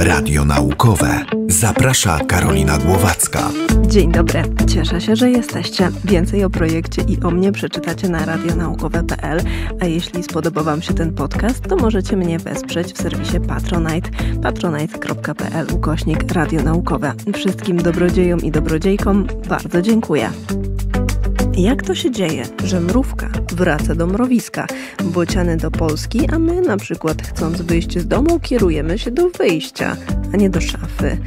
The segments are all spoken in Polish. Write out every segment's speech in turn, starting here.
Radio naukowe. Zaprasza Karolina Głowacka. Dzień dobry. Cieszę się, że jesteście. Więcej o projekcie i o mnie przeczytacie na radionaukowe.pl, a jeśli spodobał Wam się ten podcast, to możecie mnie wesprzeć w serwisie Patronite patronite.pl ukośnik radionaukowe. Wszystkim dobrodziejom i dobrodziejkom bardzo dziękuję. Jak to się dzieje, że mrówka wraca do mrowiska, bociany do Polski, a my na przykład chcąc wyjść z domu kierujemy się do wyjścia, a nie do szafy?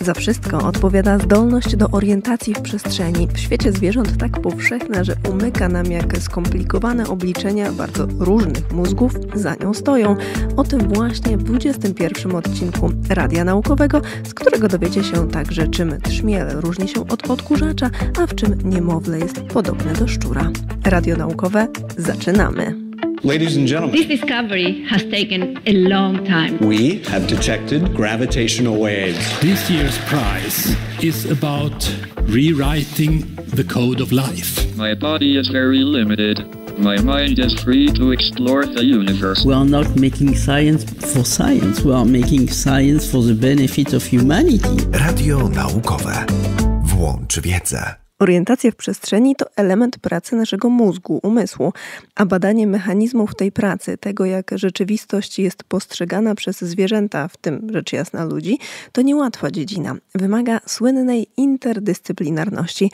Za wszystko odpowiada zdolność do orientacji w przestrzeni. W świecie zwierząt tak powszechna, że umyka nam, jak skomplikowane obliczenia bardzo różnych mózgów za nią stoją. O tym właśnie w 21 odcinku Radia Naukowego, z którego dowiecie się także, czym trzmiel różni się od odkurzacza, a w czym niemowlę jest podobne do szczura. Radio Naukowe, zaczynamy! Ladies and gentlemen, this discovery has taken a long time. We have detected gravitational waves. This year's prize is about rewriting the code of life. My body is very limited. My mind is free to explore the universe. We are not making science for science. We are making science for the benefit of humanity. Radio naukowe. Włącz wiedzę. Orientacja w przestrzeni to element pracy naszego mózgu, umysłu, a badanie mechanizmów tej pracy, tego jak rzeczywistość jest postrzegana przez zwierzęta, w tym rzecz jasna ludzi, to niełatwa dziedzina. Wymaga słynnej interdyscyplinarności.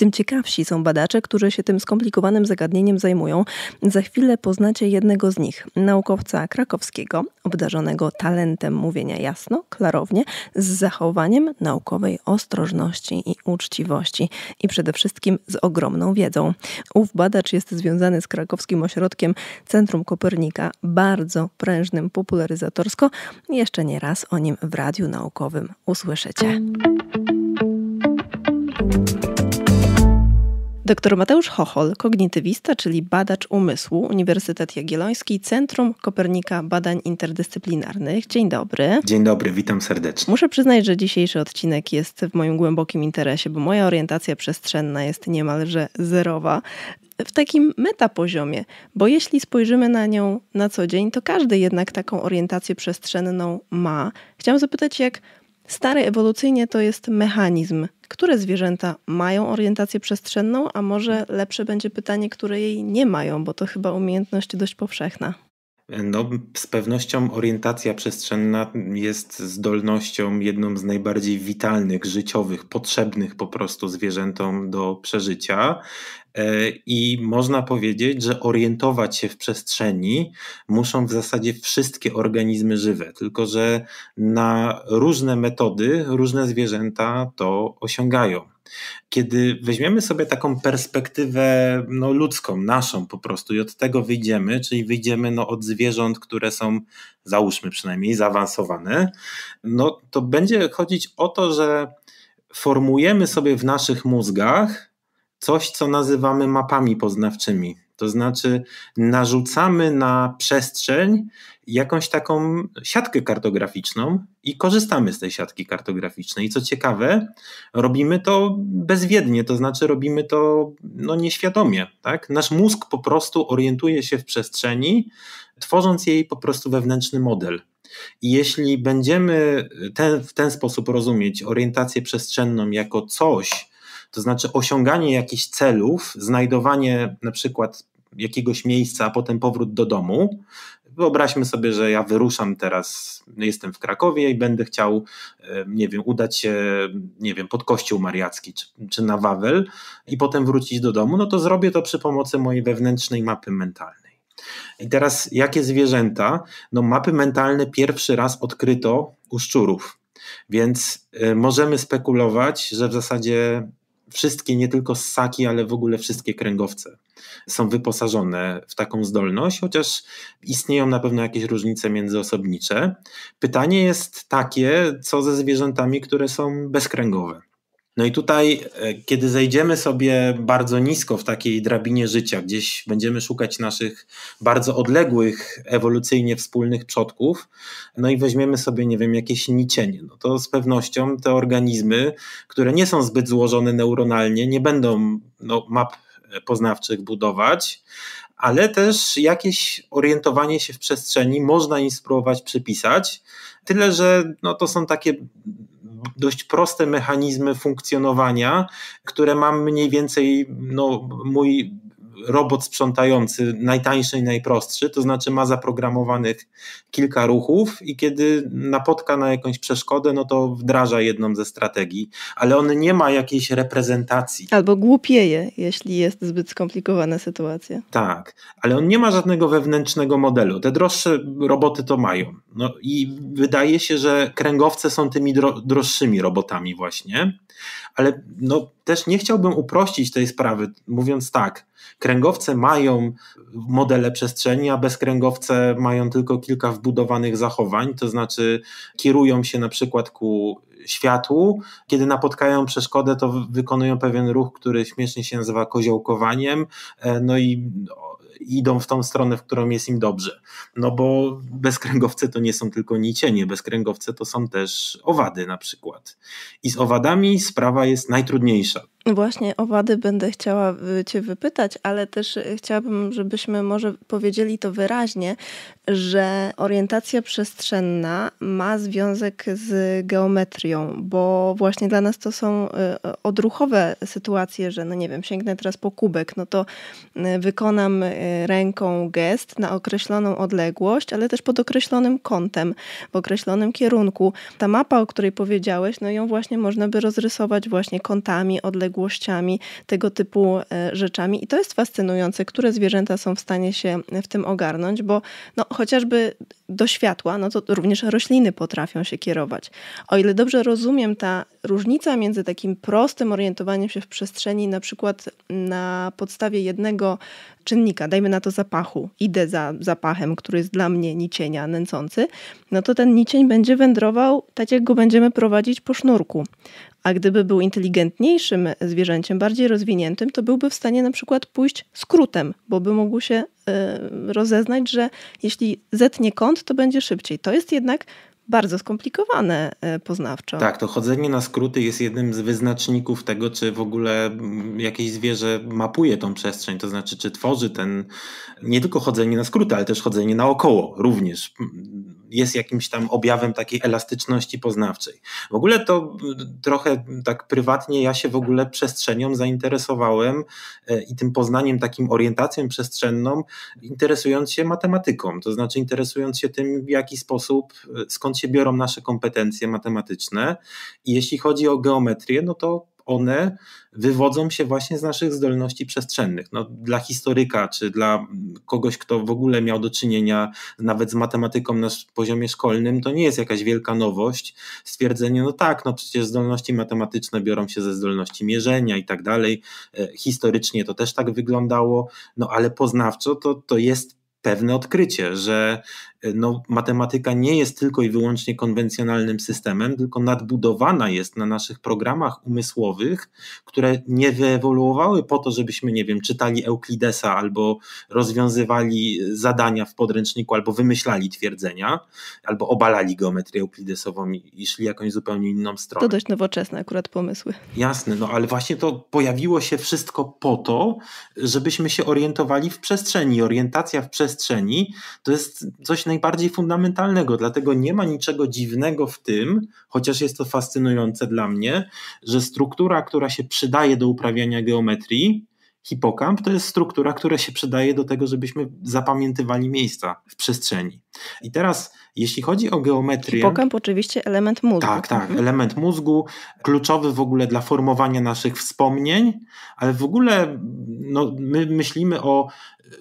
Tym ciekawsi są badacze, którzy się tym skomplikowanym zagadnieniem zajmują. Za chwilę poznacie jednego z nich, naukowca krakowskiego, obdarzonego talentem mówienia jasno, klarownie, z zachowaniem naukowej ostrożności i uczciwości i przede wszystkim z ogromną wiedzą. Ów badacz jest związany z krakowskim ośrodkiem Centrum Kopernika, bardzo prężnym popularyzatorsko. Jeszcze nie raz o nim w Radiu Naukowym usłyszycie. Dr Mateusz Chochol, kognitywista, czyli badacz umysłu, Uniwersytet Jagielloński, Centrum Kopernika Badań Interdyscyplinarnych. Dzień dobry. Dzień dobry, witam serdecznie. Muszę przyznać, że dzisiejszy odcinek jest w moim głębokim interesie, bo moja orientacja przestrzenna jest niemalże zerowa w takim metapoziomie, bo jeśli spojrzymy na nią na co dzień, to każdy jednak taką orientację przestrzenną ma. Chciałam zapytać, jak stary ewolucyjnie to jest mechanizm które zwierzęta mają orientację przestrzenną, a może lepsze będzie pytanie, które jej nie mają, bo to chyba umiejętność dość powszechna. No, z pewnością orientacja przestrzenna jest zdolnością jedną z najbardziej witalnych, życiowych, potrzebnych po prostu zwierzętom do przeżycia. E, I można powiedzieć, że orientować się w przestrzeni muszą w zasadzie wszystkie organizmy żywe, tylko że na różne metody różne zwierzęta to osiągają. Kiedy weźmiemy sobie taką perspektywę no, ludzką, naszą po prostu i od tego wyjdziemy, czyli wyjdziemy no, od zwierząt, które są, załóżmy przynajmniej, zaawansowane, no to będzie chodzić o to, że formujemy sobie w naszych mózgach coś, co nazywamy mapami poznawczymi. To znaczy, narzucamy na przestrzeń jakąś taką siatkę kartograficzną i korzystamy z tej siatki kartograficznej. I co ciekawe, robimy to bezwiednie, to znaczy robimy to no, nieświadomie. Tak? Nasz mózg po prostu orientuje się w przestrzeni, tworząc jej po prostu wewnętrzny model. I jeśli będziemy ten, w ten sposób rozumieć orientację przestrzenną jako coś, to znaczy osiąganie jakichś celów, znajdowanie na przykład jakiegoś miejsca, a potem powrót do domu. Wyobraźmy sobie, że ja wyruszam teraz, jestem w Krakowie i będę chciał, nie wiem, udać się, nie wiem, pod Kościół Mariacki czy, czy na Wawel i potem wrócić do domu, no to zrobię to przy pomocy mojej wewnętrznej mapy mentalnej. I teraz jakie zwierzęta? No mapy mentalne pierwszy raz odkryto u szczurów. Więc e, możemy spekulować, że w zasadzie wszystkie, nie tylko ssaki, ale w ogóle wszystkie kręgowce są wyposażone w taką zdolność, chociaż istnieją na pewno jakieś różnice międzyosobnicze. Pytanie jest takie, co ze zwierzętami, które są bezkręgowe. No i tutaj, e, kiedy zejdziemy sobie bardzo nisko w takiej drabinie życia, gdzieś będziemy szukać naszych bardzo odległych ewolucyjnie wspólnych przodków, no i weźmiemy sobie, nie wiem, jakieś nicienie, no to z pewnością te organizmy, które nie są zbyt złożone neuronalnie, nie będą no, map poznawczych budować, ale też jakieś orientowanie się w przestrzeni można im spróbować przypisać. Tyle, że no, to są takie dość proste mechanizmy funkcjonowania, które mam mniej więcej no, mój robot sprzątający, najtańszy i najprostszy, to znaczy ma zaprogramowanych kilka ruchów i kiedy napotka na jakąś przeszkodę, no to wdraża jedną ze strategii, ale on nie ma jakiejś reprezentacji. Albo głupieje, jeśli jest zbyt skomplikowana sytuacja. Tak, ale on nie ma żadnego wewnętrznego modelu. Te droższe roboty to mają. No i wydaje się, że kręgowce są tymi dro droższymi robotami właśnie, ale no też nie chciałbym uprościć tej sprawy, mówiąc tak, kręgowce mają modele przestrzeni, a bezkręgowce mają tylko kilka wbudowanych zachowań, to znaczy kierują się na przykład ku światłu. Kiedy napotkają przeszkodę, to wykonują pewien ruch, który śmiesznie się nazywa koziołkowaniem. E, no i idą w tą stronę, w którą jest im dobrze. No bo bezkręgowce to nie są tylko nicienie, bezkręgowce to są też owady na przykład. I z owadami sprawa jest najtrudniejsza. Właśnie owady będę chciała y, Cię wypytać, ale też chciałabym, żebyśmy może powiedzieli to wyraźnie, że orientacja przestrzenna ma związek z geometrią, bo właśnie dla nas to są y, odruchowe sytuacje, że no nie wiem, sięgnę teraz po kubek, no to wykonam ręką gest na określoną odległość, ale też pod określonym kątem, w określonym kierunku. Ta mapa, o której powiedziałeś, no ją właśnie można by rozrysować właśnie kątami, odległościami, tego typu e, rzeczami. I to jest fascynujące, które zwierzęta są w stanie się w tym ogarnąć, bo no, chociażby do światła, no to również rośliny potrafią się kierować. O ile dobrze rozumiem, ta różnica między takim prostym orientowaniem się w przestrzeni, na przykład na podstawie jednego czynnika, dajmy na to zapachu, idę za zapachem, który jest dla mnie nicienia nęcący, no to ten nicień będzie wędrował tak, jak go będziemy prowadzić po sznurku. A gdyby był inteligentniejszym zwierzęciem, bardziej rozwiniętym, to byłby w stanie na przykład pójść skrótem, bo by mógł się y, rozeznać, że jeśli zetnie kąt, to będzie szybciej. To jest jednak bardzo skomplikowane e, poznawczo. Tak, to chodzenie na skróty jest jednym z wyznaczników tego, czy w ogóle jakieś zwierzę mapuje tą przestrzeń, to znaczy, czy tworzy ten, nie tylko chodzenie na skróty, ale też chodzenie naokoło również jest jakimś tam objawem takiej elastyczności poznawczej. W ogóle to trochę tak prywatnie ja się w ogóle przestrzenią zainteresowałem e, i tym poznaniem, takim orientacją przestrzenną, interesując się matematyką, to znaczy interesując się tym, w jaki sposób, e, skąd się biorą nasze kompetencje matematyczne. I jeśli chodzi o geometrię, no to one wywodzą się właśnie z naszych zdolności przestrzennych. No, dla historyka, czy dla kogoś, kto w ogóle miał do czynienia nawet z matematyką na poziomie szkolnym, to nie jest jakaś wielka nowość. Stwierdzenie, no tak, no przecież zdolności matematyczne biorą się ze zdolności mierzenia i tak dalej. E, historycznie to też tak wyglądało, no ale poznawczo to, to jest pewne odkrycie, że no, matematyka nie jest tylko i wyłącznie konwencjonalnym systemem, tylko nadbudowana jest na naszych programach umysłowych, które nie wyewoluowały po to, żebyśmy, nie wiem, czytali Euklidesa albo rozwiązywali zadania w podręczniku, albo wymyślali twierdzenia, albo obalali geometrię euklidesową i szli jakąś zupełnie inną stronę. To dość nowoczesne akurat pomysły. Jasne, no ale właśnie to pojawiło się wszystko po to, żebyśmy się orientowali w przestrzeni. Orientacja w przestrzeni przestrzeni, to jest coś najbardziej fundamentalnego. Dlatego nie ma niczego dziwnego w tym, chociaż jest to fascynujące dla mnie, że struktura, która się przydaje do uprawiania geometrii, hipokamp to jest struktura, która się przydaje do tego, żebyśmy zapamiętywali miejsca w przestrzeni. I teraz, jeśli chodzi o geometrię. Hipokamp oczywiście element mózgu. Tak, tak, mhm. element mózgu, kluczowy w ogóle dla formowania naszych wspomnień, ale w ogóle no, my myślimy o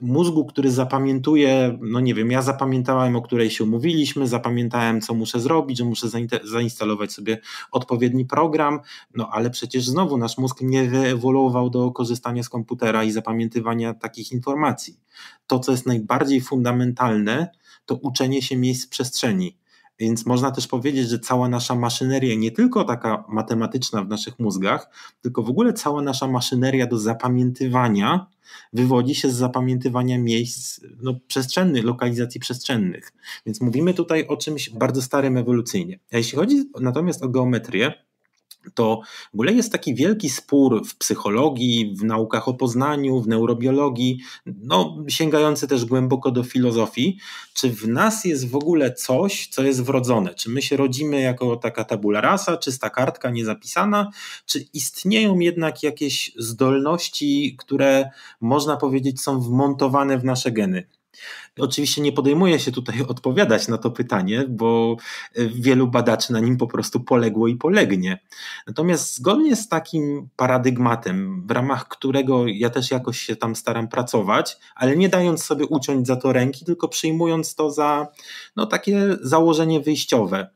mózgu, który zapamiętuje, no nie wiem, ja zapamiętałem, o której się umówiliśmy, zapamiętałem, co muszę zrobić, że muszę zainstalować sobie odpowiedni program, no ale przecież znowu nasz mózg nie wyewoluował do korzystania z komputera i zapamiętywania takich informacji. To, co jest najbardziej fundamentalne, to uczenie się miejsc przestrzeni. Więc można też powiedzieć, że cała nasza maszyneria, nie tylko taka matematyczna w naszych mózgach, tylko w ogóle cała nasza maszyneria do zapamiętywania wywodzi się z zapamiętywania miejsc no, przestrzennych, lokalizacji przestrzennych. Więc mówimy tutaj o czymś bardzo starym ewolucyjnie. A jeśli chodzi natomiast o geometrię, to w ogóle jest taki wielki spór w psychologii, w naukach o poznaniu, w neurobiologii, no, sięgający też głęboko do filozofii, czy w nas jest w ogóle coś, co jest wrodzone? Czy my się rodzimy jako taka tabula rasa, czysta kartka niezapisana, czy istnieją jednak jakieś zdolności, które można powiedzieć są wmontowane w nasze geny? Oczywiście nie podejmuję się tutaj odpowiadać na to pytanie, bo e, wielu badaczy na nim po prostu poległo i polegnie. Natomiast zgodnie z takim paradygmatem, w ramach którego ja też jakoś się tam staram pracować, ale nie dając sobie uciąć za to ręki, tylko przyjmując to za no, takie założenie wyjściowe,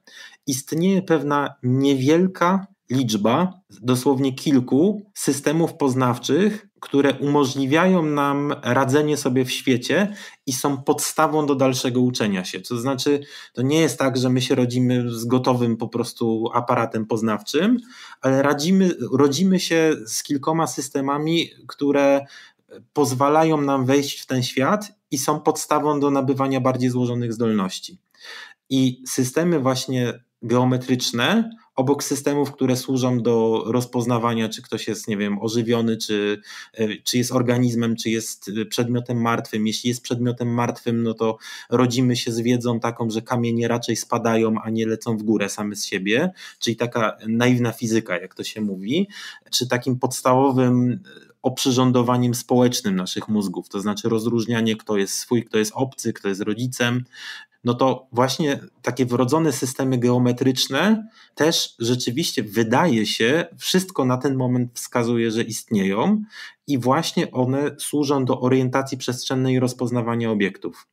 istnieje pewna niewielka liczba, dosłownie kilku systemów poznawczych, które umożliwiają nam radzenie sobie w świecie i są podstawą do dalszego uczenia się. To znaczy, to nie jest tak, że my się rodzimy z gotowym po prostu aparatem poznawczym, ale radzimy, rodzimy się z kilkoma systemami, które pozwalają nam wejść w ten świat i są podstawą do nabywania bardziej złożonych zdolności. I systemy właśnie geometryczne obok systemów, które służą do rozpoznawania, czy ktoś jest, nie wiem, ożywiony, czy, e, czy jest organizmem, czy jest e, przedmiotem martwym. Jeśli jest przedmiotem martwym, no to rodzimy się z wiedzą taką, że kamienie raczej spadają, a nie lecą w górę same z siebie, czyli taka naiwna fizyka, jak to się mówi, czy takim podstawowym e, oprzyrządowaniem społecznym naszych mózgów, to znaczy rozróżnianie, kto jest swój, kto jest obcy, kto jest rodzicem, no to właśnie takie wrodzone systemy geometryczne też rzeczywiście wydaje się, wszystko na ten moment wskazuje, że istnieją i właśnie one służą do orientacji przestrzennej i rozpoznawania obiektów.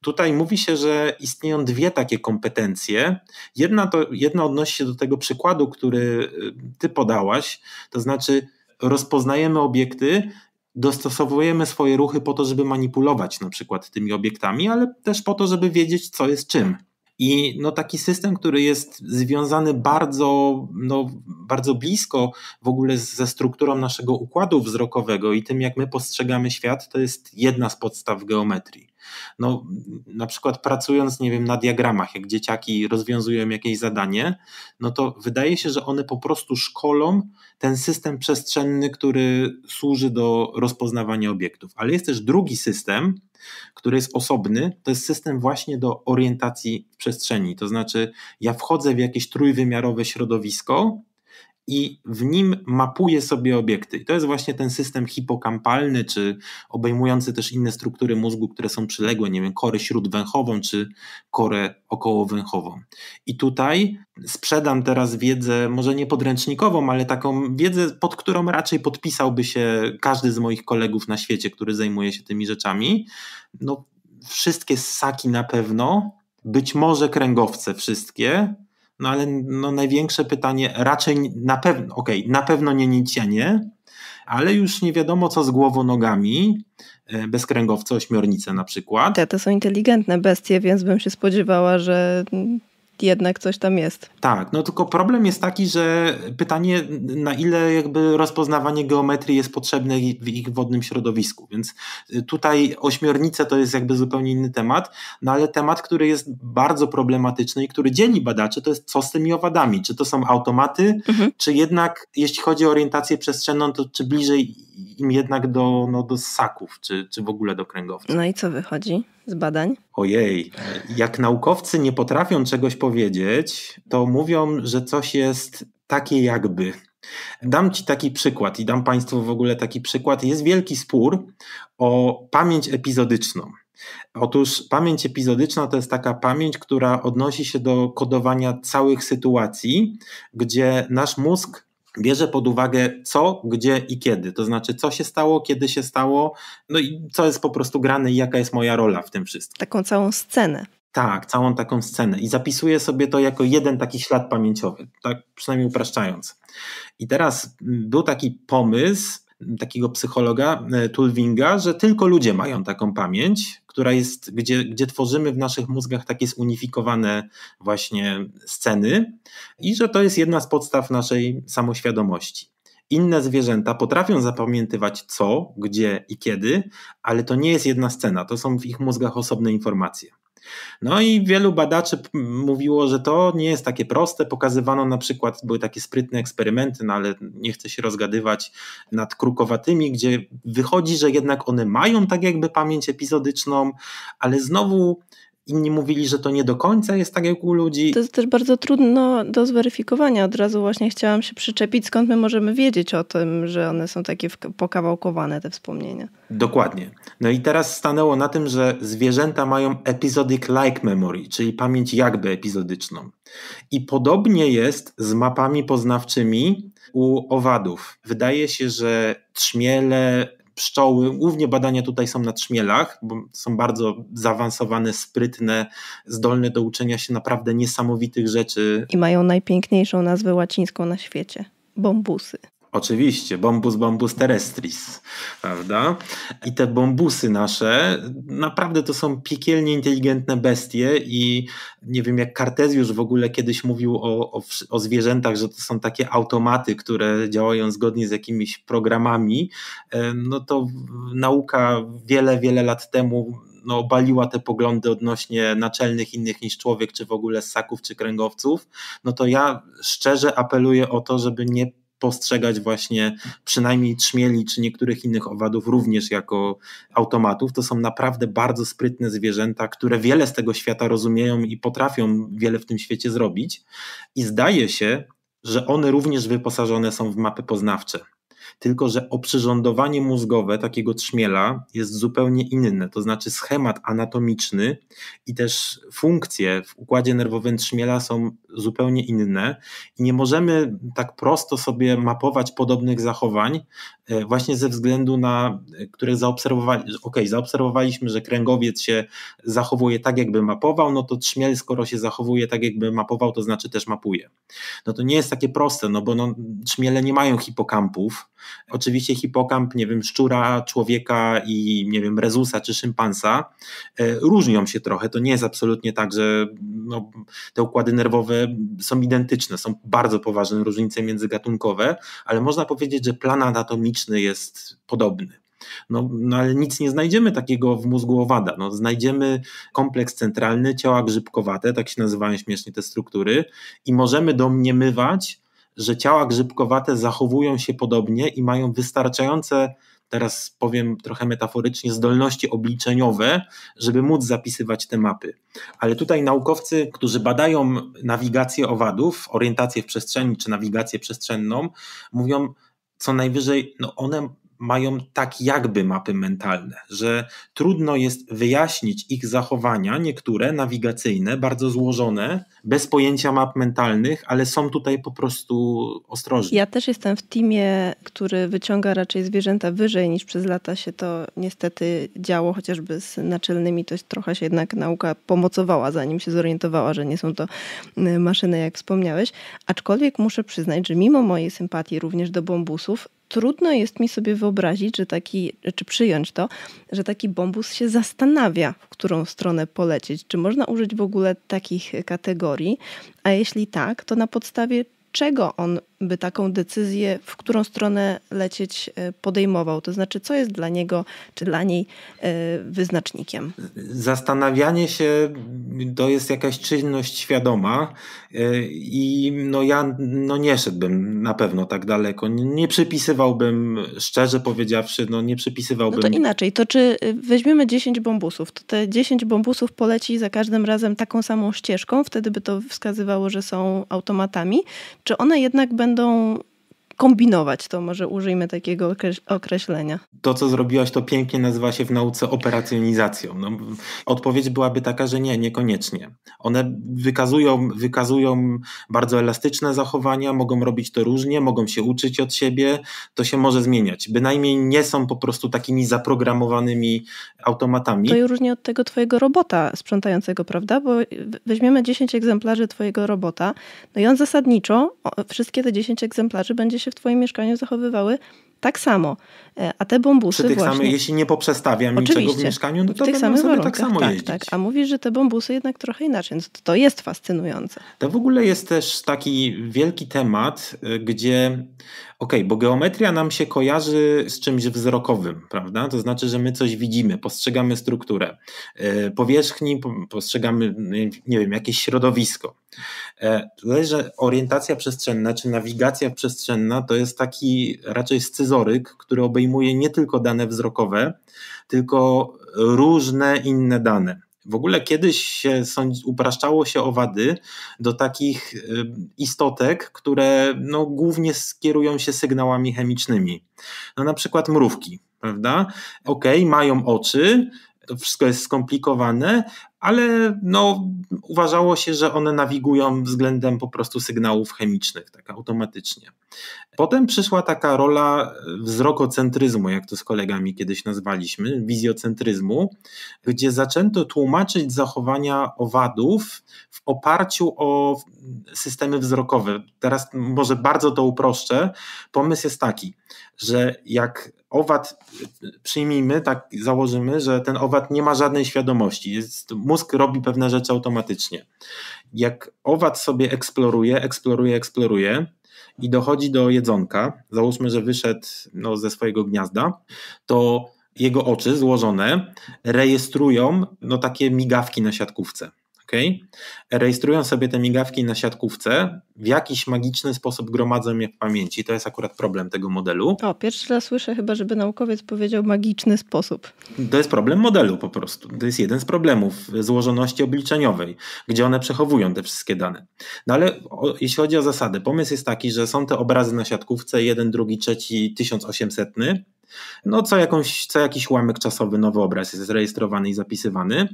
Tutaj mówi się, że istnieją dwie takie kompetencje. Jedna, to, jedna odnosi się do tego przykładu, który y, ty podałaś, to znaczy rozpoznajemy obiekty dostosowujemy swoje ruchy po to, żeby manipulować na przykład tymi obiektami, ale też po to, żeby wiedzieć, co jest czym. I no, taki system, który jest związany bardzo, no, bardzo blisko w ogóle ze strukturą naszego układu wzrokowego i tym, jak my postrzegamy świat, to jest jedna z podstaw geometrii. No, na przykład pracując, nie wiem, na diagramach, jak dzieciaki rozwiązują jakieś zadanie, no to wydaje się, że one po prostu szkolą ten system przestrzenny, który służy do rozpoznawania obiektów. Ale jest też drugi system, który jest osobny, to jest system właśnie do orientacji w przestrzeni. To znaczy, ja wchodzę w jakieś trójwymiarowe środowisko i w nim mapuje sobie obiekty. I to jest właśnie ten system hipokampalny, czy obejmujący też inne struktury mózgu, które są przyległe, nie wiem, korę śródwęchową, czy korę okołowęchową. I tutaj sprzedam teraz wiedzę, może nie podręcznikową, ale taką wiedzę, pod którą raczej podpisałby się każdy z moich kolegów na świecie, który zajmuje się tymi rzeczami. No, wszystkie ssaki na pewno, być może kręgowce wszystkie, no ale no, największe pytanie, raczej na pewno, okej, okay, na pewno nie nicianie, ale już nie wiadomo co z głowonogami, e, bezkręgowce, ośmiornice na przykład. Te to są inteligentne bestie, więc bym się spodziewała, że jednak coś tam jest. Tak, no tylko problem jest taki, że pytanie, na ile jakby rozpoznawanie geometrii jest potrzebne w ich wodnym środowisku. Więc y, tutaj ośmiornice to jest jakby zupełnie inny temat, no ale temat, który jest bardzo problematyczny i który dzieli badaczy, to jest co z tymi owadami. Czy to są automaty, mhm. czy jednak, jeśli chodzi o orientację przestrzenną, to czy bliżej im jednak do, no, do ssaków, czy, czy w ogóle do kręgowców. No i co wychodzi z badań? Ojej, jak naukowcy nie potrafią czegoś powiedzieć, to mówią, że coś jest takie jakby. Dam Ci taki przykład i dam Państwu w ogóle taki przykład. Jest wielki spór o pamięć epizodyczną. Otóż pamięć epizodyczna to jest taka pamięć, która odnosi się do kodowania całych sytuacji, gdzie nasz mózg bierze pod uwagę co, gdzie i kiedy. To znaczy, co się stało, kiedy się stało, no i co jest po prostu grane i jaka jest moja rola w tym wszystkim. Taką całą scenę. Tak, całą taką scenę. I zapisuję sobie to jako jeden taki ślad pamięciowy, tak przynajmniej upraszczając. I teraz był taki pomysł takiego psychologa e, Tulwinga, że tylko ludzie mają taką pamięć, która jest, gdzie, gdzie tworzymy w naszych mózgach takie zunifikowane właśnie sceny i że to jest jedna z podstaw naszej samoświadomości. Inne zwierzęta potrafią zapamiętywać co, gdzie i kiedy, ale to nie jest jedna scena, to są w ich mózgach osobne informacje. No i wielu badaczy mówiło, że to nie jest takie proste. Pokazywano na przykład, były takie sprytne eksperymenty, no ale nie chcę się rozgadywać nad krukowatymi, gdzie wychodzi, że jednak one mają tak jakby pamięć epizodyczną, ale znowu Inni mówili, że to nie do końca jest tak jak u ludzi. To jest też bardzo trudno do zweryfikowania. Od razu właśnie chciałam się przyczepić, skąd my możemy wiedzieć o tym, że one są takie pokawałkowane, te wspomnienia. Dokładnie. No i teraz stanęło na tym, że zwierzęta mają episodic-like memory, czyli pamięć jakby epizodyczną. I podobnie jest z mapami poznawczymi u owadów. Wydaje się, że trzmiele, pszczoły, głównie badania tutaj są na trzmielach, bo są bardzo zaawansowane, sprytne, zdolne do uczenia się naprawdę niesamowitych rzeczy. I mają najpiękniejszą nazwę łacińską na świecie bombusy. Oczywiście, bombus bombus terrestris, prawda? I te bombusy nasze, naprawdę to są piekielnie inteligentne bestie i nie wiem, jak Kartezjusz w ogóle kiedyś mówił o, o, o zwierzętach, że to są takie automaty, które działają zgodnie z jakimiś programami, no to nauka wiele, wiele lat temu no, obaliła te poglądy odnośnie naczelnych innych niż człowiek, czy w ogóle ssaków, czy kręgowców, no to ja szczerze apeluję o to, żeby nie postrzegać właśnie przynajmniej trzmieli czy niektórych innych owadów również jako automatów. To są naprawdę bardzo sprytne zwierzęta, które wiele z tego świata rozumieją i potrafią wiele w tym świecie zrobić. I zdaje się, że one również wyposażone są w mapy poznawcze tylko że oprzyrządowanie mózgowe takiego trzmiela jest zupełnie inne, to znaczy schemat anatomiczny i też funkcje w układzie nerwowym trzmiela są zupełnie inne i nie możemy tak prosto sobie mapować podobnych zachowań e, właśnie ze względu na, e, które zaobserwowali, ok, zaobserwowaliśmy, że kręgowiec się zachowuje tak jakby mapował, no to trzmiel skoro się zachowuje tak jakby mapował, to znaczy też mapuje. No to nie jest takie proste, no bo no, trzmiele nie mają hipokampów, Oczywiście hipokamp, nie wiem, szczura, człowieka i nie wiem, rezusa czy szympansa e, różnią się trochę. To nie jest absolutnie tak, że no, te układy nerwowe są identyczne. Są bardzo poważne różnice międzygatunkowe, ale można powiedzieć, że plan anatomiczny jest podobny. No, no, ale nic nie znajdziemy takiego w mózgu owada. No, znajdziemy kompleks centralny, ciała grzybkowate, tak się nazywają śmiesznie te struktury, i możemy domniemywać, że ciała grzybkowate zachowują się podobnie i mają wystarczające, teraz powiem trochę metaforycznie, zdolności obliczeniowe, żeby móc zapisywać te mapy. Ale tutaj naukowcy, którzy badają nawigację owadów, orientację w przestrzeni czy nawigację przestrzenną, mówią, co najwyżej, no one mają tak jakby mapy mentalne, że trudno jest wyjaśnić ich zachowania, niektóre nawigacyjne, bardzo złożone, bez pojęcia map mentalnych, ale są tutaj po prostu ostrożni. Ja też jestem w teamie, który wyciąga raczej zwierzęta wyżej niż przez lata się to niestety działo, chociażby z naczelnymi to trochę się jednak nauka pomocowała, zanim się zorientowała, że nie są to y, maszyny, jak wspomniałeś. Aczkolwiek muszę przyznać, że mimo mojej sympatii również do bombusów, trudno jest mi sobie wyobrazić, że taki, czy przyjąć to, że taki bombus się zastanawia, w którą stronę polecieć. Czy można użyć w ogóle takich kategorii? A jeśli tak, to na podstawie czego on by taką decyzję, w którą stronę lecieć, e, podejmował? To znaczy, co jest dla niego czy dla niej e, wyznacznikiem? Zastanawianie się to jest jakaś czynność świadoma e, i no ja no nie szedłbym na pewno tak daleko. Nie przypisywałbym, szczerze powiedziawszy, no nie przypisywałbym. No to inaczej, to czy weźmiemy 10 bombusów, to te 10 bombusów poleci za każdym razem taką samą ścieżką, wtedy by to wskazywało, że są automatami, czy one jednak będą będą kombinować, to może użyjmy takiego określenia. To, co zrobiłaś, to pięknie nazywa się w nauce operacjonizacją. No, odpowiedź byłaby taka, że nie, niekoniecznie. One wykazują, wykazują bardzo elastyczne zachowania, mogą robić to różnie, mogą się uczyć od siebie, to się może zmieniać. Bynajmniej nie są po prostu takimi zaprogramowanymi automatami. To i różnie od tego twojego robota sprzątającego, prawda? Bo weźmiemy 10 egzemplarzy twojego robota, no i on zasadniczo, wszystkie te 10 egzemplarzy będzie się w twoim mieszkaniu zachowywały tak samo. E, a te bombusy Przy tych właśnie... samych, jeśli nie poprzestawiam Oczywiście. niczego w mieszkaniu, no to tych będą samych sobie tak samo tak, jeździć. tak. A mówisz, że te bombusy jednak trochę inaczej, więc to jest fascynujące. To w ogóle jest też taki wielki temat, y, gdzie okej, bo geometria nam się kojarzy z czymś wzrokowym, prawda? To znaczy, że my coś widzimy, postrzegamy strukturę y, powierzchni, po- postrzegamy, nie wiem, jakieś środowisko. E, Tyle, że orientacja przestrzenna czy nawigacja przestrzenna to jest taki raczej scyzoryk, który obejmuje nie tylko dane wzrokowe, tylko różne inne dane. W ogóle kiedyś się sądzi, upraszczało się owady do takich y, istotek, które no, głównie skierują się sygnałami chemicznymi. No, na przykład mrówki, prawda? Okej, mają oczy, to wszystko jest skomplikowane, ale no, uważało się, że one nawigują względem po prostu sygnałów chemicznych, tak automatycznie. Potem przyszła taka rola wzrokocentryzmu, jak to z kolegami kiedyś nazwaliśmy, wizjocentryzmu, gdzie zaczęto tłumaczyć zachowania owadów w oparciu o systemy wzrokowe. Teraz może bardzo to uproszczę. Pomysł jest taki, że jak owad, przyjmijmy, tak założymy, że ten owad nie ma żadnej świadomości. Jest, mózg robi pewne rzeczy automatycznie. Jak owad sobie eksploruje, eksploruje, eksploruje i dochodzi do jedzonka, załóżmy, że wyszedł no, ze swojego gniazda, to jego oczy złożone rejestrują no, takie migawki na siatkówce. Okay? Rejestrują sobie te migawki na siatkówce, w jakiś magiczny sposób gromadzą je w pamięci. To jest akurat problem tego modelu. O, pierwszy raz słyszę chyba, żeby naukowiec powiedział magiczny sposób. To jest problem modelu po prostu. To jest jeden z problemów złożoności obliczeniowej, gdzie one przechowują te wszystkie dane. No ale o, jeśli chodzi o zasady, pomysł jest taki, że są te obrazy na siatkówce, jeden, drugi, trzeci, 1800. No, co, jakąś, co jakiś ułamek czasowy nowy obraz jest rejestrowany i zapisywany.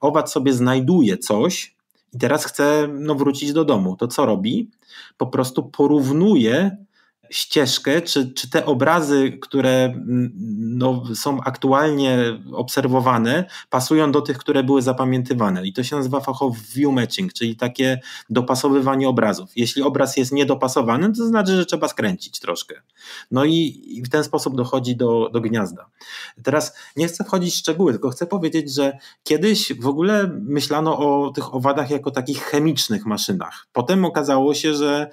Owad sobie znajduje coś i teraz chce no, wrócić do domu. To co robi? Po prostu porównuje ścieżkę, czy, czy te obrazy, które mm, no, są aktualnie obserwowane, pasują do tych, które były zapamiętywane. I to się nazywa fachowo view matching, czyli takie dopasowywanie obrazów. Jeśli obraz jest niedopasowany, to znaczy, że trzeba skręcić troszkę. No i, i w ten sposób dochodzi do, do gniazda. Teraz nie chcę wchodzić w szczegóły, tylko chcę powiedzieć, że kiedyś w ogóle myślano o tych owadach jako takich chemicznych maszynach. Potem okazało się, że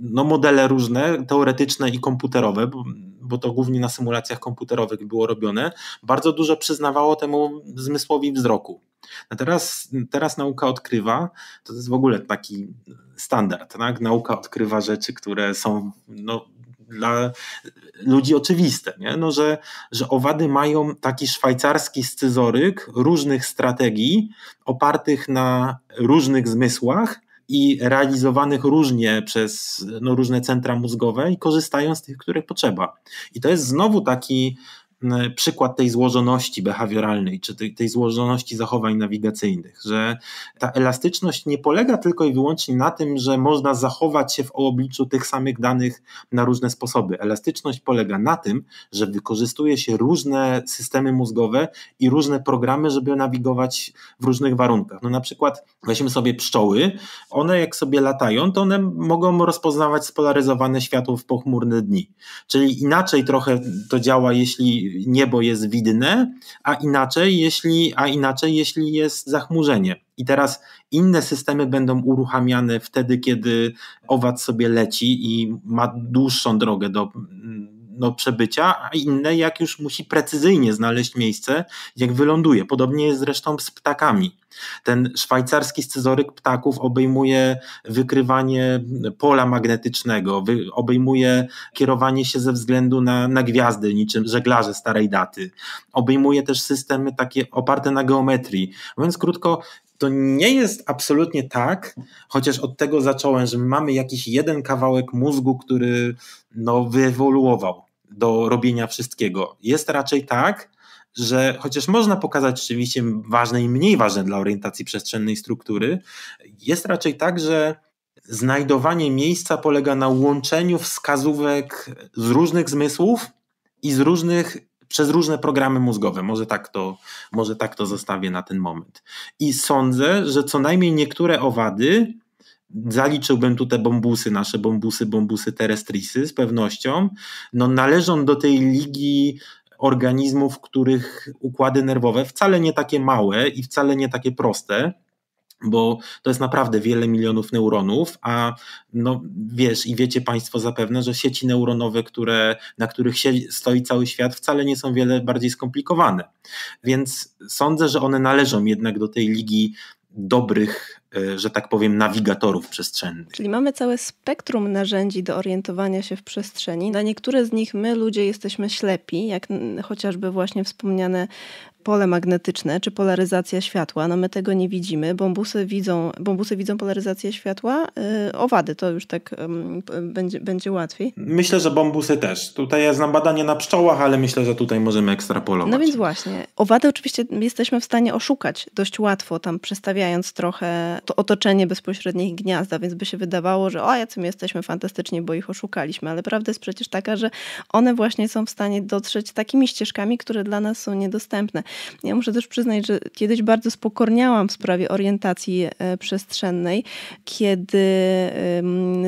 no, modele różne, teoretyczne i komputerowe, bo, bo to głównie na symulacjach komputerowych było robione, bardzo dużo przyznawało temu zmysłowi wzroku. A teraz, teraz nauka odkrywa, to jest w ogóle taki standard, tak? nauka odkrywa rzeczy, które są no, dla ludzi oczywiste, nie? No, że, że owady mają taki szwajcarski scyzoryk różnych strategii opartych na różnych zmysłach i realizowanych różnie przez no, różne centra mózgowe i korzystają z tych, których potrzeba. I to jest znowu taki przykład tej złożoności behawioralnej, czy tej, tej, złożoności zachowań nawigacyjnych, że ta elastyczność nie polega tylko i wyłącznie na tym, że można zachować się w obliczu tych samych danych na różne sposoby. Elastyczność polega na tym, że wykorzystuje się różne systemy mózgowe i różne programy, żeby nawigować w różnych warunkach. No na przykład weźmy sobie pszczoły, one jak sobie latają, to one mogą rozpoznawać spolaryzowane światło w pochmurne dni. Czyli inaczej trochę to działa, jeśli niebo jest widne, a inaczej, jeśli, a inaczej, jeśli jest zachmurzenie. I teraz inne systemy będą uruchamiane wtedy, kiedy owad sobie leci i ma dłuższą drogę do no, przebycia, a inne jak już musi precyzyjnie znaleźć miejsce, jak wyląduje. Podobnie jest zresztą z ptakami. Ten szwajcarski scyzoryk ptaków obejmuje wykrywanie pola magnetycznego, obejmuje kierowanie się ze względu na, na gwiazdy, niczym żeglarze starej daty. Obejmuje też systemy takie oparte na geometrii. Mówiąc krótko, to nie jest absolutnie tak, chociaż od tego zacząłem, że mamy jakiś jeden kawałek mózgu, który no, wyewoluował do robienia wszystkiego. Jest raczej tak, że chociaż można pokazać rzeczywiście ważne i mniej ważne dla orientacji przestrzennej struktury, jest raczej tak, że znajdowanie miejsca polega na łączeniu wskazówek z różnych zmysłów i z różnych przez różne programy mózgowe. Może tak, to, może tak to zostawię na ten moment. I sądzę, że co najmniej niektóre owady zaliczyłbym tutaj bombusy, nasze bombusy, bombusy terrestrisy z pewnością, no należą do tej ligi organizmów, których układy nerwowe wcale nie takie małe i wcale nie takie proste, bo to jest naprawdę wiele milionów neuronów, a no wiesz i wiecie Państwo zapewne, że sieci neuronowe, które, na których stoi cały świat, wcale nie są wiele bardziej skomplikowane. Więc sądzę, że one należą jednak do tej ligi dobrych, e, że tak powiem, nawigatorów przestrzennych. Czyli mamy całe spektrum narzędzi do orientowania się w przestrzeni. Na niektóre z nich my, ludzie, jesteśmy ślepi, jak chociażby właśnie wspomniane pole magnetyczne czy polaryzacja światła. No my tego nie widzimy. Bombusy widzą, bombusy widzą polaryzację światła. Yy, owady to już tak będzie, będzie łatwiej. Myślę, że bombusy też. Tutaj ja znam badanie na pszczołach, ale myślę, że tutaj możemy ekstrapolować. No więc właśnie. Owady oczywiście jesteśmy w stanie oszukać dość łatwo, tam przestawiając trochę to otoczenie bezpośrednie ich gniazda, więc by się wydawało, że o, jacy my jesteśmy fantastyczni, bo ich oszukaliśmy. Ale prawda jest przecież taka, że one właśnie są w stanie dotrzeć takimi ścieżkami, które dla nas są niedostępne. Ja muszę też przyznać, że kiedyś bardzo spokorniałam w sprawie orientacji e, przestrzennej, kiedy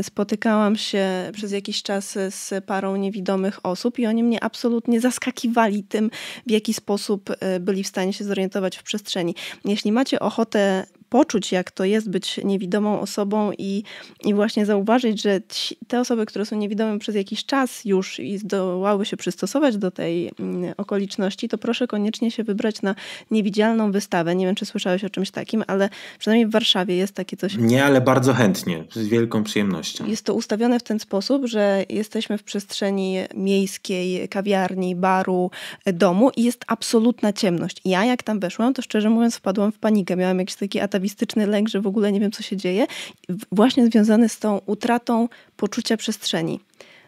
spotykałam się przez jakiś czas z parą niewidomych osób i oni mnie absolutnie zaskakiwali tym, w jaki sposób e, byli w stanie się zorientować w przestrzeni. Jeśli macie ochotę poczuć, jak to jest być niewidomą osobą i, i właśnie zauważyć, że ci, te osoby, które są niewidome przez jakiś czas już i zdołały się przystosować do tej mm, okoliczności, to proszę koniecznie się wybrać na niewidzialną wystawę. Nie wiem, czy słyszałeś o czymś takim, ale przynajmniej w Warszawie jest takie coś. Nie, ale bardzo chętnie, z wielką przyjemnością. Jest to ustawione w ten sposób, że jesteśmy w przestrzeni miejskiej, kawiarni, baru, domu i jest absolutna ciemność. Ja jak tam weszłam, to szczerze mówiąc wpadłam w panikę. Miałam jakiś taki atawi atawistyczny lęk, że w ogóle nie wiem, co się dzieje, właśnie związany z tą utratą poczucia przestrzeni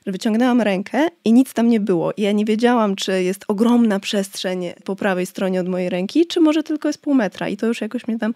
że wyciągnęłam rękę i nic tam nie było. I ja nie wiedziałam, czy jest ogromna przestrzeń po prawej stronie od mojej ręki, czy może tylko jest pół metra. I to już jakoś mnie tam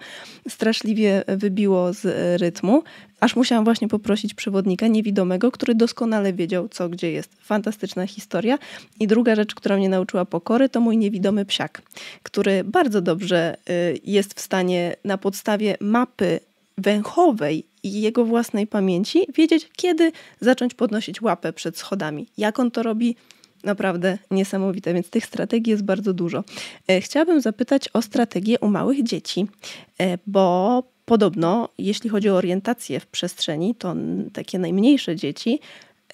straszliwie wybiło z rytmu, aż musiałam właśnie poprosić przewodnika niewidomego, który doskonale wiedział, co gdzie jest. Fantastyczna historia. I druga rzecz, która mnie nauczyła pokory, to mój niewidomy psiak, który bardzo dobrze y, jest w stanie na podstawie mapy węchowej i jego własnej pamięci wiedzieć, kiedy zacząć podnosić łapę przed schodami. Jak on to robi? Naprawdę niesamowite, więc tych strategii jest bardzo dużo. E, chciałabym zapytać o strategię u małych dzieci, e, bo podobno, jeśli chodzi o orientację w przestrzeni, to takie najmniejsze dzieci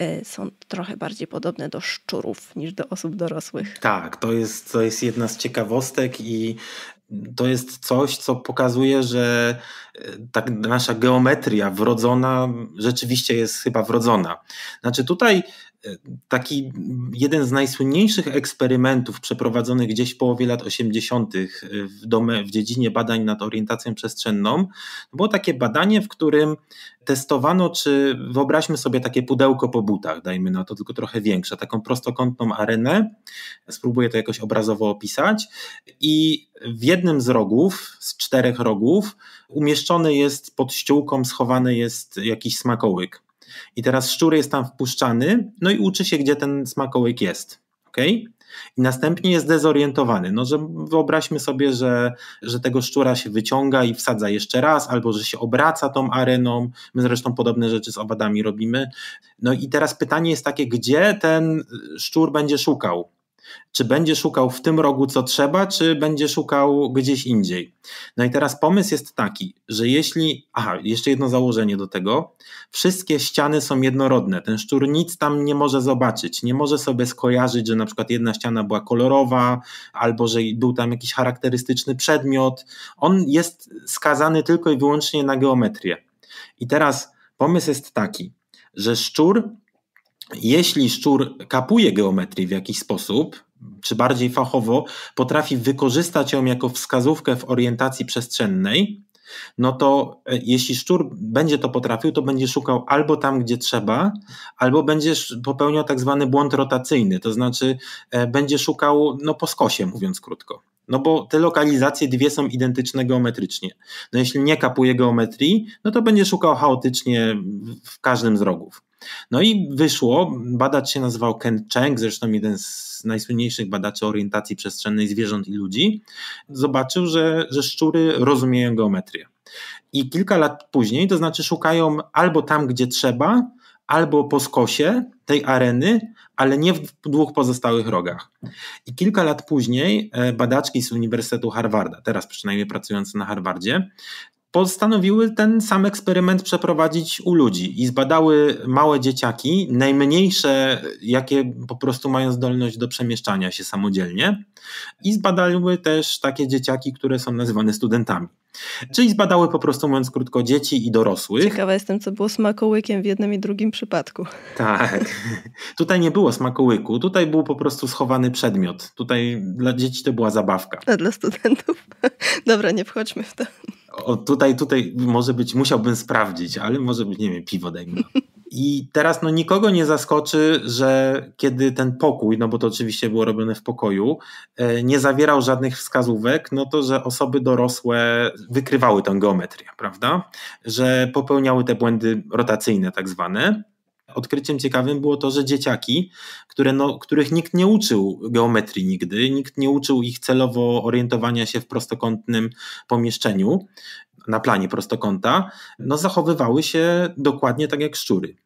e, są trochę bardziej podobne do szczurów niż do osób dorosłych. Tak, to jest, to jest jedna z ciekawostek i to jest coś, co pokazuje, że e, tak nasza geometria wrodzona rzeczywiście jest chyba wrodzona. Znaczy tutaj taki jeden z najsłynniejszych eksperymentów przeprowadzonych gdzieś w połowie lat 80. w, dome, w dziedzinie badań nad orientacją przestrzenną było takie badanie, w którym testowano, czy wyobraźmy sobie takie pudełko po butach, dajmy na to tylko trochę większe, taką prostokątną arenę. Spróbuję to jakoś obrazowo opisać. I w jednym z rogów, z czterech rogów, umieszczony jest pod ściółką, schowany jest jakiś smakołyk. I teraz szczur jest tam wpuszczany, no i uczy się, gdzie ten smakołyk jest. Okay? I następnie jest dezorientowany. No, że wyobraźmy sobie, że, że tego szczura się wyciąga i wsadza jeszcze raz, albo że się obraca tą areną. My zresztą podobne rzeczy z owadami robimy. No i teraz pytanie jest takie, gdzie ten szczur będzie szukał? Czy będzie szukał w tym rogu, co trzeba, czy będzie szukał gdzieś indziej? No i teraz pomysł jest taki, że jeśli. Aha, jeszcze jedno założenie do tego. Wszystkie ściany są jednorodne. Ten szczur nic tam nie może zobaczyć. Nie może sobie skojarzyć, że na przykład jedna ściana była kolorowa, albo że był tam jakiś charakterystyczny przedmiot. On jest skazany tylko i wyłącznie na geometrię. I teraz pomysł jest taki, że szczur jeśli szczur kapuje geometrię w jakiś sposób, czy bardziej fachowo, potrafi wykorzystać ją jako wskazówkę w orientacji przestrzennej, no to e, jeśli szczur będzie to potrafił, to będzie szukał albo tam, gdzie trzeba, albo będzie popełniał tak zwany błąd rotacyjny, to znaczy e, będzie szukał no, po skosie, mówiąc krótko. No bo te lokalizacje dwie są identyczne geometrycznie. No jeśli nie kapuje geometrii, no to będzie szukał chaotycznie w każdym z rogów. No i wyszło, badacz się nazywał Ken Cheng, zresztą jeden z najsłynniejszych badaczy orientacji przestrzennej zwierząt i ludzi, zobaczył, że, że szczury rozumieją geometrię. I kilka lat później, to znaczy szukają albo tam, gdzie trzeba, albo po skosie tej areny, ale nie w dwóch pozostałych rogach. I kilka lat później e, badaczki z Uniwersytetu Harvarda, teraz przynajmniej pracujące na Harvardzie, postanowiły ten sam eksperyment przeprowadzić u ludzi i zbadały małe dzieciaki, najmniejsze, jakie po prostu mają zdolność do przemieszczania się samodzielnie, i zbadały też takie dzieciaki, które są nazywane studentami. Czyli zbadały po prostu, mówiąc krótko, dzieci i dorosłych. Ciekawa jestem, co było smakołykiem w jednym i drugim przypadku. Tak. Tutaj nie było smakołyku, tutaj był po prostu schowany przedmiot. Tutaj dla dzieci to była zabawka. A dla studentów? Dobra, nie wchodźmy w to. O, tutaj, tutaj może być, musiałbym sprawdzić, ale może być, nie wiem, piwo dajmy. I teraz no, nikogo nie zaskoczy, że kiedy ten pokój, no bo to oczywiście było robione w pokoju, e, nie zawierał żadnych wskazówek, no to że osoby dorosłe wykrywały tę geometrię, prawda? Że popełniały te błędy rotacyjne, tak zwane. Odkryciem ciekawym było to, że dzieciaki, które, no, których nikt nie uczył geometrii nigdy, nikt nie uczył ich celowo orientowania się w prostokątnym pomieszczeniu, na planie prostokąta, no zachowywały się dokładnie tak jak szczury.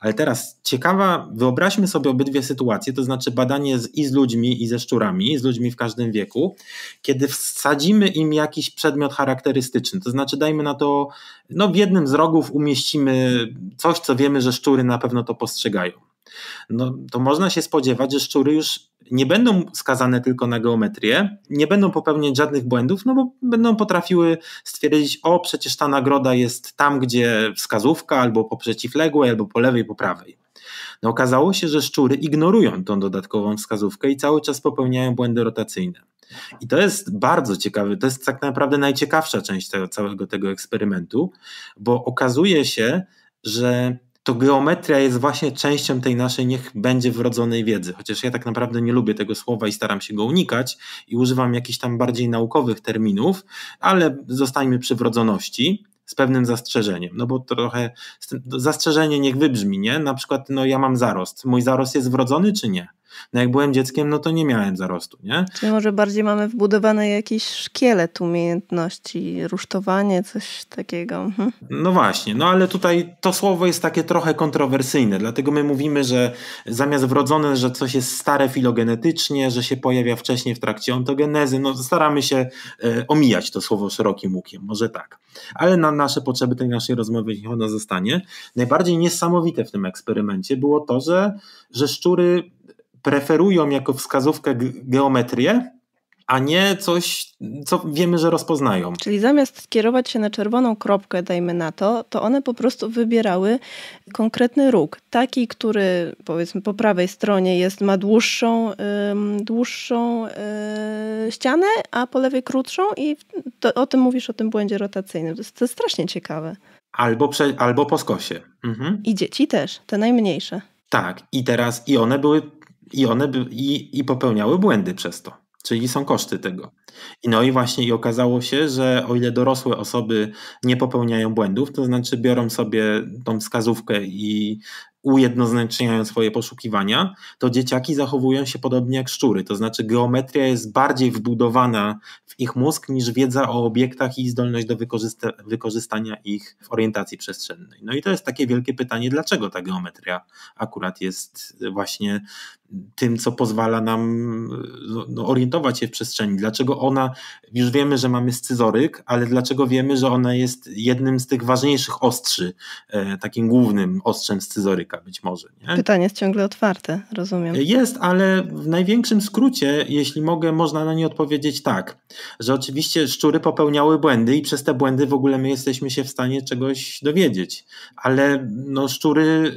Ale teraz ciekawa, wyobraźmy sobie obydwie sytuacje, to znaczy badanie z, i z ludźmi, i ze szczurami, z ludźmi w każdym wieku, kiedy wsadzimy im jakiś przedmiot charakterystyczny, to znaczy dajmy na to, no w jednym z rogów umieścimy coś, co wiemy, że szczury na pewno to postrzegają. No to można się spodziewać, że szczury już nie będą skazane tylko na geometrię, nie będą popełniać żadnych błędów, no bo będą potrafiły stwierdzić, o przecież ta nagroda jest tam, gdzie wskazówka, albo po przeciwległej, albo po lewej, po prawej. No okazało się, że szczury ignorują tą dodatkową wskazówkę i cały czas popełniają błędy rotacyjne. I to jest bardzo ciekawe, to jest tak naprawdę najciekawsza część tego, całego tego eksperymentu, bo okazuje się, że to geometria jest właśnie częścią tej naszej niech będzie wrodzonej wiedzy. Chociaż ja tak naprawdę nie lubię tego słowa i staram się go unikać i używam jakichś tam bardziej naukowych terminów, ale zostańmy przy wrodzoności z pewnym zastrzeżeniem, no bo trochę zastrzeżenie niech wybrzmi, nie? Na przykład, no ja mam zarost. Mój zarost jest wrodzony czy nie? No jak byłem dzieckiem, no to nie miałem zarostu, nie? Czyli może bardziej mamy wbudowany jakiś szkielet umiejętności, rusztowanie, coś takiego. Mhm. No właśnie, no ale tutaj to słowo jest takie trochę kontrowersyjne, dlatego my mówimy, że zamiast wrodzone, że coś jest stare filogenetycznie, że się pojawia wcześniej w trakcie ontogenezy, no staramy się e, omijać to słowo szerokim łukiem, może tak. Ale na nasze potrzeby tej naszej rozmowy niech ono zostanie. Najbardziej niesamowite w tym eksperymencie było to, że, że szczury preferują jako wskazówkę geometrię, a nie coś, co wiemy, że rozpoznają. Czyli zamiast skierować się na czerwoną kropkę, dajmy na to, to one po prostu wybierały konkretny róg. Taki, który powiedzmy po prawej stronie jest, ma dłuższą, ym, dłuższą yy, ścianę, a po lewej krótszą i to, o tym mówisz, o tym błędzie rotacyjnym. To jest, to jest strasznie ciekawe. Albo, prze, albo po skosie. Mhm. I dzieci też, te najmniejsze. Tak, i teraz i one były i one by, i, i popełniały błędy przez to. Czyli są koszty tego. I no i właśnie i okazało się, że o ile dorosłe osoby nie popełniają błędów, to znaczy biorą sobie tą wskazówkę i ujednoznaczniają swoje poszukiwania, to dzieciaki zachowują się podobnie jak szczury. To znaczy geometria jest bardziej wbudowana w ich mózg niż wiedza o obiektach i zdolność do wykorzysta wykorzystania ich w orientacji przestrzennej. No i to jest takie wielkie pytanie, dlaczego ta geometria akurat jest właśnie tym, co pozwala nam no, no, orientować się w przestrzeni. Dlaczego ona, już wiemy, że mamy scyzoryk, ale dlaczego wiemy, że ona jest jednym z tych ważniejszych ostrzy, e, takim głównym ostrzem scyzoryka być może. Nie? Pytanie jest ciągle otwarte, rozumiem. Jest, ale w największym skrócie, jeśli mogę, można na nie odpowiedzieć tak, że oczywiście szczury popełniały błędy i przez te błędy w ogóle my jesteśmy się w stanie czegoś dowiedzieć, ale no, szczury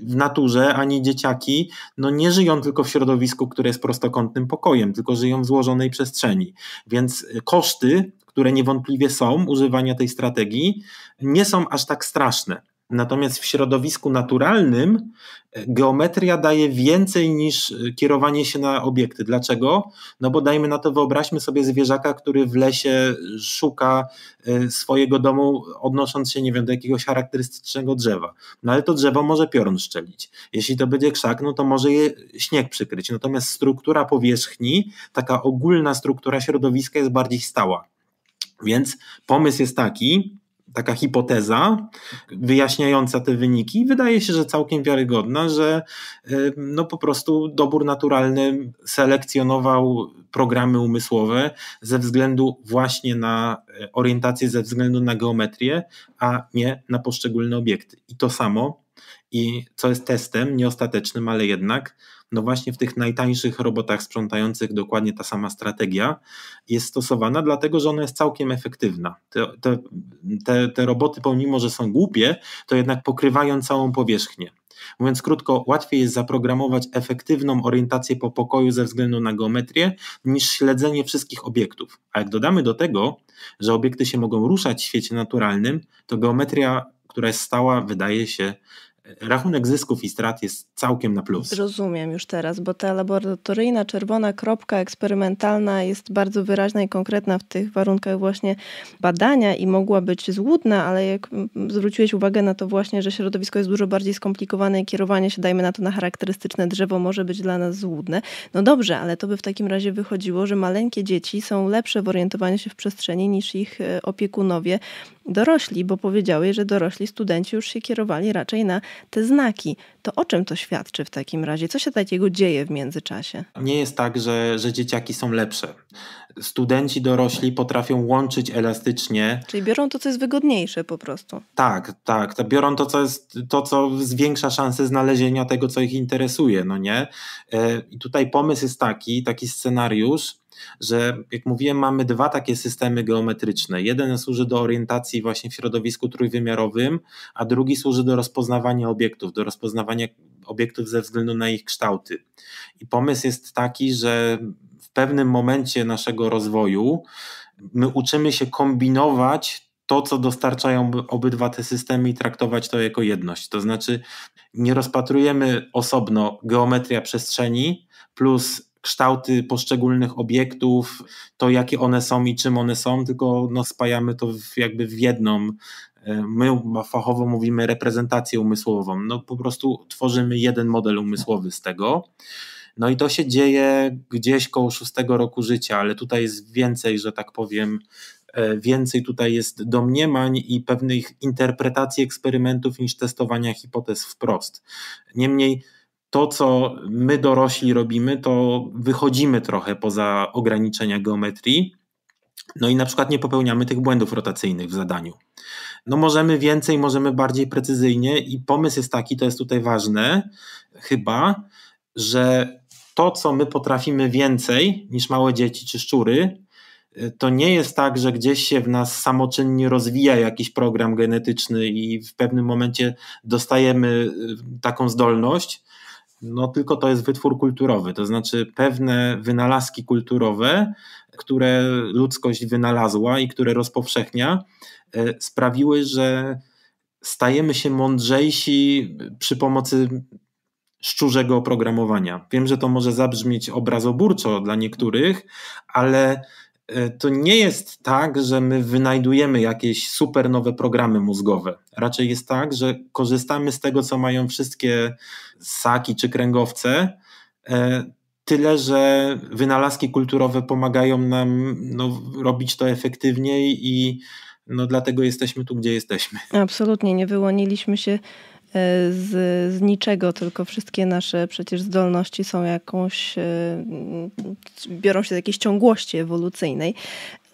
w naturze ani dzieciaki no, nie żyją tylko w środowisku, które jest prostokątnym pokojem, tylko żyją w złożonej przestrzeni. Więc koszty, które niewątpliwie są używania tej strategii, nie są aż tak straszne. Natomiast w środowisku naturalnym e, geometria daje więcej niż e, kierowanie się na obiekty. Dlaczego? No bo dajmy na to, wyobraźmy sobie zwierzaka, który w lesie szuka e, swojego domu, odnosząc się, nie wiem, do jakiegoś charakterystycznego drzewa. No ale to drzewo może piorun szczelić. Jeśli to będzie krzak, no to może je śnieg przykryć. Natomiast struktura powierzchni, taka ogólna struktura środowiska jest bardziej stała. Więc pomysł jest taki, taka hipoteza wyjaśniająca te wyniki. Wydaje się, że całkiem wiarygodna, że y, no po prostu dobór naturalny selekcjonował programy umysłowe ze względu właśnie na y, orientację, ze względu na geometrię, a nie na poszczególne obiekty. I to samo, i co jest testem, nieostatecznym, ale jednak, no właśnie w tych najtańszych robotach sprzątających dokładnie ta sama strategia jest stosowana, dlatego że ona jest całkiem efektywna. Te, te, te, te roboty, pomimo że są głupie, to jednak pokrywają całą powierzchnię. Mówiąc krótko, łatwiej jest zaprogramować efektywną orientację po pokoju ze względu na geometrię niż śledzenie wszystkich obiektów. A jak dodamy do tego, że obiekty się mogą ruszać w świecie naturalnym, to geometria, która jest stała, wydaje się rachunek zysków i strat jest całkiem na plus. Rozumiem już teraz, bo ta laboratoryjna czerwona kropka eksperymentalna jest bardzo wyraźna i konkretna w tych warunkach właśnie badania i mogła być złudna, ale jak zwróciłeś uwagę na to właśnie, że środowisko jest dużo bardziej skomplikowane i kierowanie się, dajmy na to, na charakterystyczne drzewo może być dla nas złudne. No dobrze, ale to by w takim razie wychodziło, że maleńkie dzieci są lepsze w orientowaniu się w przestrzeni niż ich e, opiekunowie dorośli, bo powiedziały, że dorośli studenci już się kierowali raczej na te znaki. To o czym to świadczy w takim razie? Co się takiego dzieje w międzyczasie? Nie jest tak, że, że dzieciaki są lepsze. Studenci dorośli potrafią łączyć elastycznie. Czyli biorą to, co jest wygodniejsze po prostu. Tak, tak. Biorą to, co jest to, co zwiększa szanse znalezienia tego, co ich interesuje, no nie? E, I tutaj pomysł jest taki, taki scenariusz, że jak mówiłem, mamy dwa takie systemy geometryczne. Jeden służy do orientacji właśnie w środowisku trójwymiarowym, a drugi służy do rozpoznawania obiektów, do rozpoznawania obiektów ze względu na ich kształty. I pomysł jest taki, że w pewnym momencie naszego rozwoju my uczymy się kombinować to, co dostarczają obydwa te systemy i traktować to jako jedność. To znaczy, nie rozpatrujemy osobno geometria przestrzeni plus kształty poszczególnych obiektów, to jakie one są i czym one są, tylko no, spajamy to w, jakby w jedną. E, my fachowo mówimy reprezentację umysłową. No po prostu tworzymy jeden model umysłowy z tego. No i to się dzieje gdzieś koło szóstego roku życia, ale tutaj jest więcej, że tak powiem, e, więcej tutaj jest domniemań i pewnych interpretacji eksperymentów niż testowania hipotez wprost. Niemniej to, co my dorośli robimy, to wychodzimy trochę poza ograniczenia geometrii. No i na przykład nie popełniamy tych błędów rotacyjnych w zadaniu. No możemy więcej, możemy bardziej precyzyjnie i pomysł jest taki, to jest tutaj ważne, chyba, że to, co my potrafimy więcej niż małe dzieci czy szczury, to nie jest tak, że gdzieś się w nas samoczynnie rozwija jakiś program genetyczny i w pewnym momencie dostajemy y, taką zdolność, no tylko to jest wytwór kulturowy, to znaczy pewne wynalazki kulturowe, które ludzkość wynalazła i które rozpowszechnia, e, sprawiły, że stajemy się mądrzejsi przy pomocy szczurzego oprogramowania. Wiem, że to może zabrzmieć obrazoburczo dla niektórych, ale to nie jest tak, że my wynajdujemy jakieś super nowe programy mózgowe. Raczej jest tak, że korzystamy z tego, co mają wszystkie ssaki czy kręgowce, e, tyle że wynalazki kulturowe pomagają nam no, robić to efektywniej i no, dlatego jesteśmy tu, gdzie jesteśmy. Absolutnie, nie wyłoniliśmy się E, z, z niczego, tylko wszystkie nasze przecież zdolności są jakąś, e, biorą się z jakiejś ciągłości ewolucyjnej.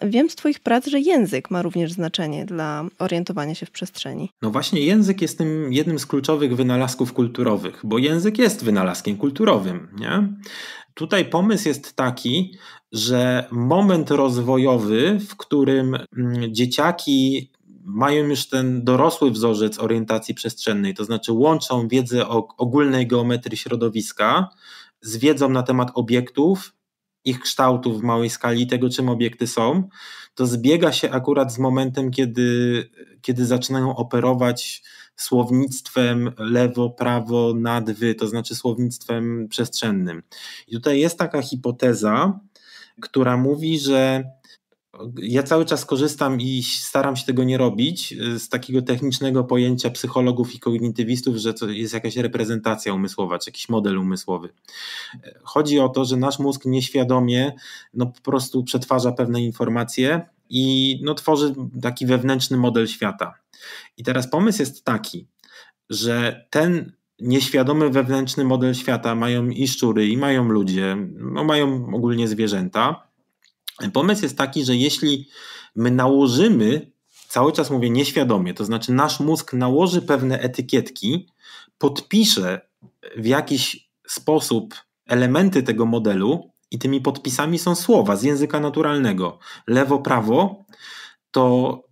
Wiem z Twoich prac, że język ma również znaczenie dla orientowania się w przestrzeni. No właśnie, język jest tym jednym z kluczowych wynalazków kulturowych, bo język jest wynalazkiem kulturowym. Nie? Tutaj pomysł jest taki, że moment rozwojowy, w którym mm, dzieciaki mają już ten dorosły wzorzec orientacji przestrzennej, to znaczy łączą wiedzę o ogólnej geometrii środowiska z wiedzą na temat obiektów, ich kształtów w małej skali, tego czym obiekty są, to zbiega się akurat z momentem, kiedy, kiedy zaczynają operować słownictwem lewo, prawo, nad, wy, to znaczy słownictwem przestrzennym. I tutaj jest taka hipoteza, która mówi, że ja cały czas korzystam i staram się tego nie robić y, z takiego technicznego pojęcia psychologów i kognitywistów, że to jest jakaś reprezentacja umysłowa, czy jakiś model umysłowy. Chodzi o to, że nasz mózg nieświadomie no, po prostu przetwarza pewne informacje i no, tworzy taki wewnętrzny model świata. I teraz pomysł jest taki, że ten nieświadomy wewnętrzny model świata mają i szczury, i mają ludzie, no mają ogólnie zwierzęta. Pomysł jest taki, że jeśli my nałożymy, cały czas mówię nieświadomie, to znaczy nasz mózg nałoży pewne etykietki, podpisze w jakiś sposób elementy tego modelu, i tymi podpisami są słowa z języka naturalnego. Lewo, prawo to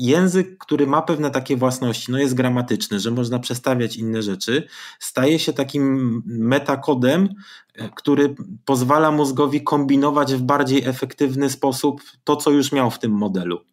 język, który ma pewne takie własności, no jest gramatyczny, że można przestawiać inne rzeczy, staje się takim metakodem, e, który pozwala mózgowi kombinować w bardziej efektywny sposób to, co już miał w tym modelu.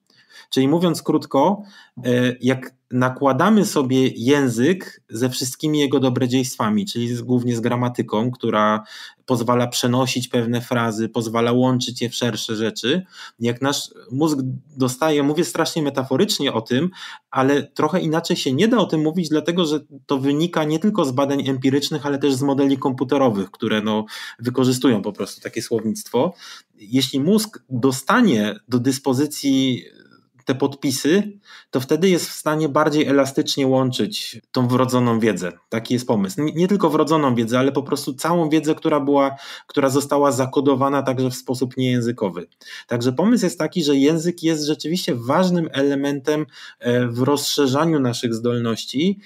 Czyli mówiąc krótko, e, jak nakładamy sobie język ze wszystkimi jego dobrodziejstwami, czyli głównie z gramatyką, która pozwala przenosić pewne frazy, pozwala łączyć je w szersze rzeczy. Jak nasz mózg dostaje, mówię strasznie metaforycznie o tym, ale trochę inaczej się nie da o tym mówić, dlatego że to wynika nie tylko z badań empirycznych, ale też z modeli komputerowych, które no, wykorzystują po prostu takie słownictwo. Jeśli mózg dostanie do dyspozycji te podpisy, to wtedy jest w stanie bardziej elastycznie łączyć tą wrodzoną wiedzę. Taki jest pomysł. Nie, tylko wrodzoną wiedzę, ale po prostu całą wiedzę, która była, która została zakodowana także w sposób niejęzykowy. Także pomysł jest taki, że język jest rzeczywiście ważnym elementem e, w rozszerzaniu naszych zdolności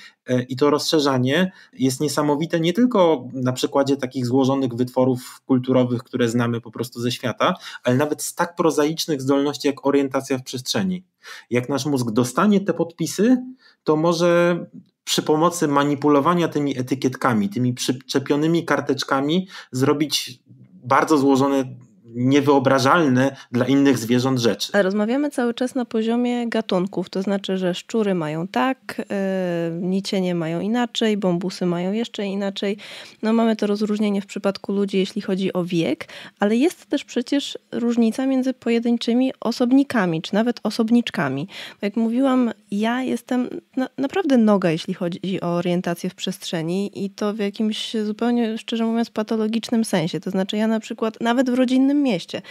I to rozszerzanie jest niesamowite nie tylko na przykładzie takich złożonych wytworów kulturowych, które znamy po prostu ze świata, ale nawet z tak prozaicznych zdolności jak orientacja w przestrzeni. Jak nasz mózg dostanie te podpisy, to może przy pomocy manipulowania tymi etykietkami, tymi przyczepionymi karteczkami zrobić bardzo złożone niewyobrażalne dla innych zwierząt rzeczy. Rozmawiamy cały czas na poziomie gatunków, to znaczy, że szczury mają tak, yy, nicienie mają inaczej, bąbusy mają jeszcze inaczej. No mamy to rozróżnienie w przypadku ludzi, jeśli chodzi o wiek, ale jest też przecież różnica między pojedynczymi osobnikami, czy nawet osobniczkami. Bo jak mówiłam, ja jestem na, naprawdę noga, jeśli chodzi o orientację w przestrzeni i to w jakimś zupełnie, szczerze mówiąc, patologicznym sensie. To znaczy ja na przykład nawet w rodzinnym mieście.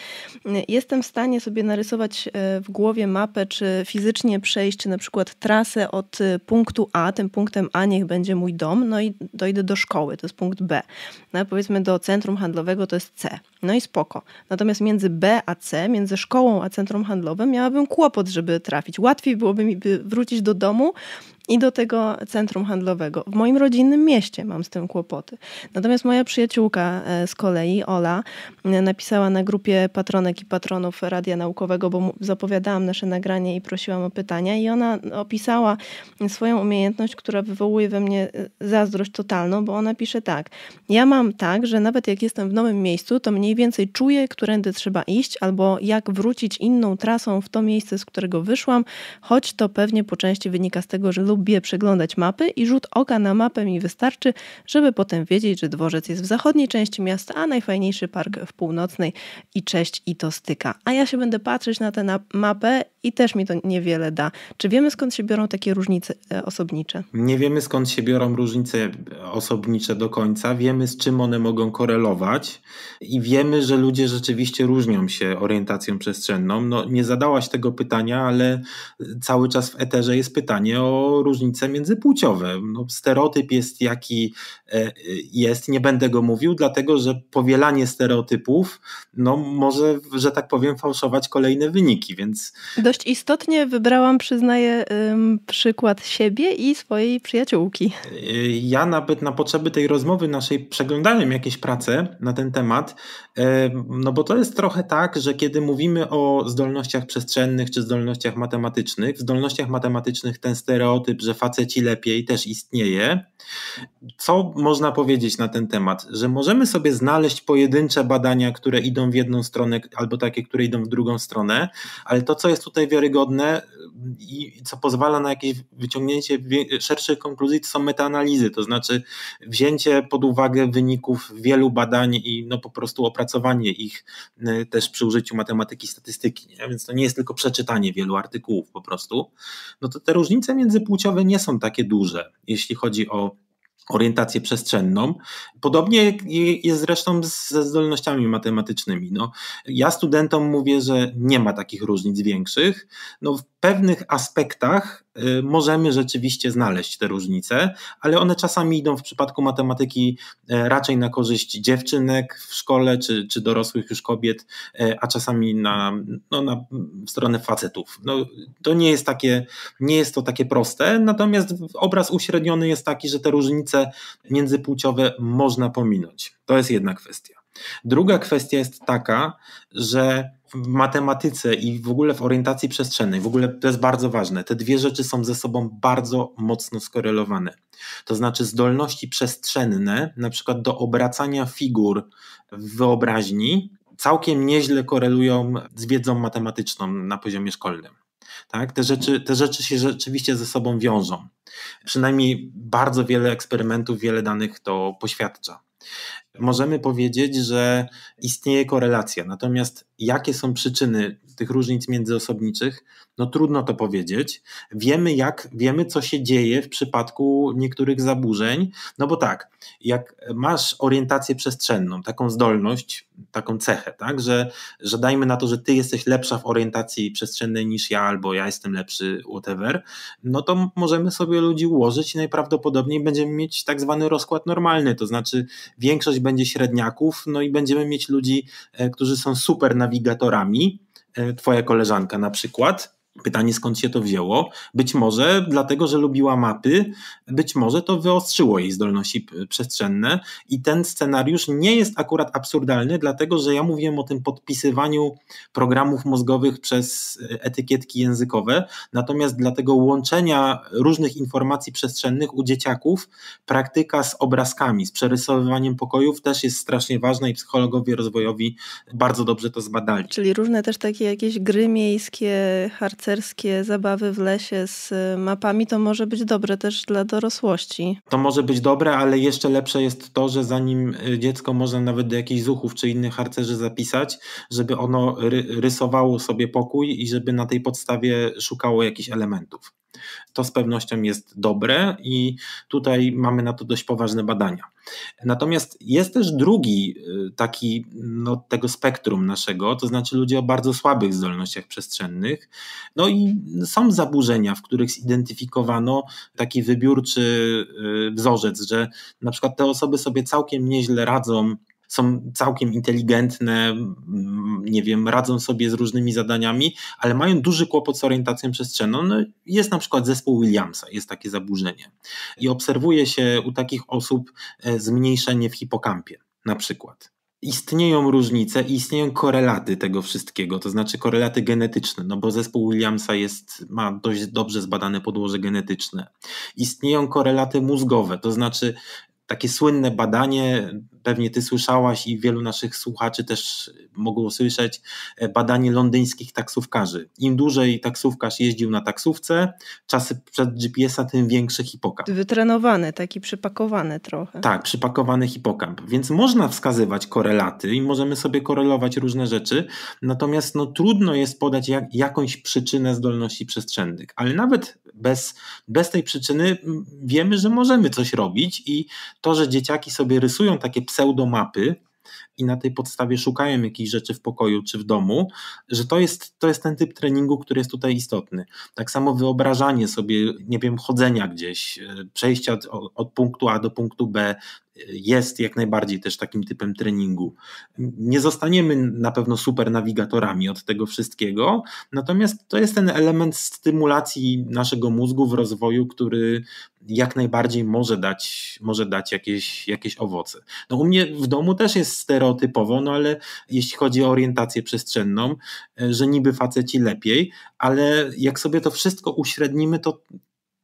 Jestem w stanie sobie narysować e, w głowie mapę, czy fizycznie przejść, na przykład trasę od e, punktu A, tym punktem A niech będzie mój dom, no i dojdę do szkoły, to jest punkt B. No powiedzmy do centrum handlowego to jest C. No i spoko. Natomiast między B a C, między szkołą a centrum handlowym miałabym kłopot, żeby trafić. Łatwiej byłoby mi wrócić do domu, i do tego centrum handlowego. W moim rodzinnym mieście mam z tym kłopoty. Natomiast moja przyjaciółka e, z kolei, Ola, e, napisała na grupie patronek i patronów Radia Naukowego, bo zapowiadałam nasze nagranie i prosiłam o pytania i ona opisała swoją umiejętność, która wywołuje we mnie e, zazdrość totalną, bo ona pisze tak. Ja mam tak, że nawet jak jestem w nowym miejscu, to mniej więcej czuję, którędy trzeba iść albo jak wrócić inną trasą w to miejsce, z którego wyszłam, choć to pewnie po części wynika z tego, że lubię przeglądać mapy i rzut oka na mapę mi wystarczy, żeby potem wiedzieć, że dworzec jest w zachodniej części miasta, a najfajniejszy park w północnej i cześć i to styka. A ja się będę patrzeć na tę mapę i też mi to niewiele da. Czy wiemy skąd się biorą takie różnice e, osobnicze? Nie wiemy skąd się biorą różnice osobnicze do końca. Wiemy z czym one mogą korelować i wiemy, że ludzie rzeczywiście różnią się orientacją przestrzenną. No, nie zadałaś tego pytania, ale cały czas w eterze jest pytanie o różnice międzypłciowe. No, stereotyp jest jaki e, jest, nie będę go mówił, dlatego że powielanie stereotypów no, może, że tak powiem, fałszować kolejne wyniki, więc dość istotnie wybrałam, przyznaję, przykład siebie i swojej przyjaciółki. Ja nawet na potrzeby tej rozmowy naszej przeglądałem jakieś prace na ten temat, no bo to jest trochę tak, że kiedy mówimy o zdolnościach przestrzennych czy zdolnościach matematycznych, w zdolnościach matematycznych ten stereotyp, że faceci lepiej też istnieje. Co można powiedzieć na ten temat? Że możemy sobie znaleźć pojedyncze badania, które idą w jedną stronę albo takie, które idą w drugą stronę, ale to, co jest tutaj tutaj wiarygodne i co pozwala na jakieś wyciągnięcie szerszych konkluzji, to są metaanalizy, to znaczy wzięcie pod uwagę wyników wielu badań i no po prostu opracowanie ich y, też przy użyciu matematyki statystyki, nie? więc to nie jest tylko przeczytanie wielu artykułów po prostu, no to te różnice międzypłciowe nie są takie duże, jeśli chodzi o orientację przestrzenną. Podobnie jest zresztą ze zdolnościami matematycznymi. No, ja studentom mówię, że nie ma takich różnic większych. No, w pewnych aspektach możemy rzeczywiście znaleźć te różnice, ale one czasami idą w przypadku matematyki y, raczej na korzyść dziewczynek w szkole czy, czy dorosłych już kobiet, y, a czasami na, no, na stronę facetów. No, to nie jest, takie, nie jest to takie proste, natomiast obraz uśredniony jest taki, że te różnice międzypłciowe można pominąć. To jest jedna kwestia. Druga kwestia jest taka, że w matematyce i w ogóle w orientacji przestrzennej, w ogóle to jest bardzo ważne, te dwie rzeczy są ze sobą bardzo mocno skorelowane. To znaczy zdolności przestrzenne, na przykład do obracania figur w wyobraźni, całkiem nieźle korelują z wiedzą matematyczną na poziomie szkolnym. Tak? Te, rzeczy, te rzeczy się rzeczywiście ze sobą wiążą. Przynajmniej bardzo wiele eksperymentów, wiele danych to poświadcza możemy powiedzieć, że istnieje korelacja. Natomiast jakie są przyczyny tych różnic międzyosobniczych, no trudno to powiedzieć. Wiemy, jak, wiemy, co się dzieje w przypadku niektórych zaburzeń, no bo tak, jak masz orientację przestrzenną, taką zdolność, taką cechę, tak, że, że dajmy na to, że ty jesteś lepsza w orientacji przestrzennej niż ja, albo ja jestem lepszy, whatever, no to możemy sobie ludzi ułożyć i najprawdopodobniej będziemy mieć tak zwany rozkład normalny, to znaczy większość będzie średniaków, no i będziemy mieć ludzi, e, którzy są super nawigatorami, twoja koleżanka na przykład, Pytanie, skąd się to wzięło? Być może dlatego, że lubiła mapy, być może to wyostrzyło jej zdolności przestrzenne i ten scenariusz nie jest akurat absurdalny, dlatego że ja mówiłem o tym podpisywaniu programów mózgowych przez etykietki językowe, natomiast dla tego łączenia różnych informacji przestrzennych u dzieciaków praktyka z obrazkami, z przerysowywaniem pokojów też jest strasznie ważna i psychologowie rozwojowi bardzo dobrze to zbadali. Czyli różne też takie jakieś gry miejskie, harcerskie, harcerskie zabawy w lesie z mapami, to może być dobre też dla dorosłości. To może być dobre, ale jeszcze lepsze jest to, że zanim y, dziecko może nawet do jakichś zuchów czy innych harcerzy zapisać, żeby ono rysowało sobie pokój i żeby na tej podstawie szukało jakichś elementów. To z pewnością jest dobre i tutaj mamy na to dość poważne badania. Natomiast jest też drugi y, taki no, tego spektrum naszego, to znaczy ludzie o bardzo słabych zdolnościach przestrzennych. No i są zaburzenia, w których zidentyfikowano taki wybiórczy y, wzorzec, że na przykład te osoby sobie całkiem nieźle radzą są całkiem inteligentne, nie wiem, radzą sobie z różnymi zadaniami, ale mają duży kłopot z orientacją przestrzenną. No, jest na przykład zespół Williamsa, jest takie zaburzenie. I obserwuje się u takich osób e, zmniejszenie w hipokampie na przykład istnieją różnice i istnieją korelaty tego wszystkiego, to znaczy korelaty genetyczne, no bo zespół Williamsa jest, ma dość dobrze zbadane podłoże genetyczne. Istnieją korelaty mózgowe, to znaczy takie słynne badanie, pewnie ty słyszałaś i wielu naszych słuchaczy też mogło słyszeć, e, badanie londyńskich taksówkarzy. Im dłużej taksówkarz jeździł na taksówce, czasy przed GPS-a, tym większy hipokamp. Wytrenowany, taki przypakowany trochę. Tak, przypakowany hipokamp. Więc można wskazywać korelaty i możemy sobie korelować różne rzeczy, natomiast no, trudno jest podać jak, jakąś przyczynę zdolności przestrzennych. Ale nawet bez, bez tej przyczyny wiemy, że możemy coś robić i to, że dzieciaki sobie rysują takie pseudomapy i na tej podstawie szukają jakichś rzeczy w pokoju czy w domu, że to jest, to jest ten typ treningu, który jest tutaj istotny. Tak samo wyobrażanie sobie, nie wiem, chodzenia gdzieś, e, przejścia od, od punktu A do punktu B, jest jak najbardziej też takim typem treningu. Nie zostaniemy na pewno super nawigatorami od tego wszystkiego, natomiast to jest ten element stymulacji naszego mózgu w rozwoju, który jak najbardziej może dać, może dać jakieś, jakieś owoce. No u mnie w domu też jest stereotypowo, no ale jeśli chodzi o orientację przestrzenną, że niby faceci lepiej, ale jak sobie to wszystko uśrednimy, to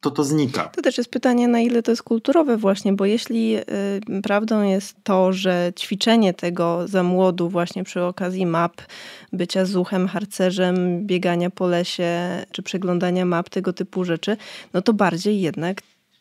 to to znika. To też jest pytanie, na ile to jest kulturowe właśnie, bo jeśli y, prawdą jest to, że ćwiczenie tego za młodu właśnie przy okazji map, bycia zuchem, harcerzem, biegania po lesie, czy przeglądania map, tego typu rzeczy, no to bardziej jednak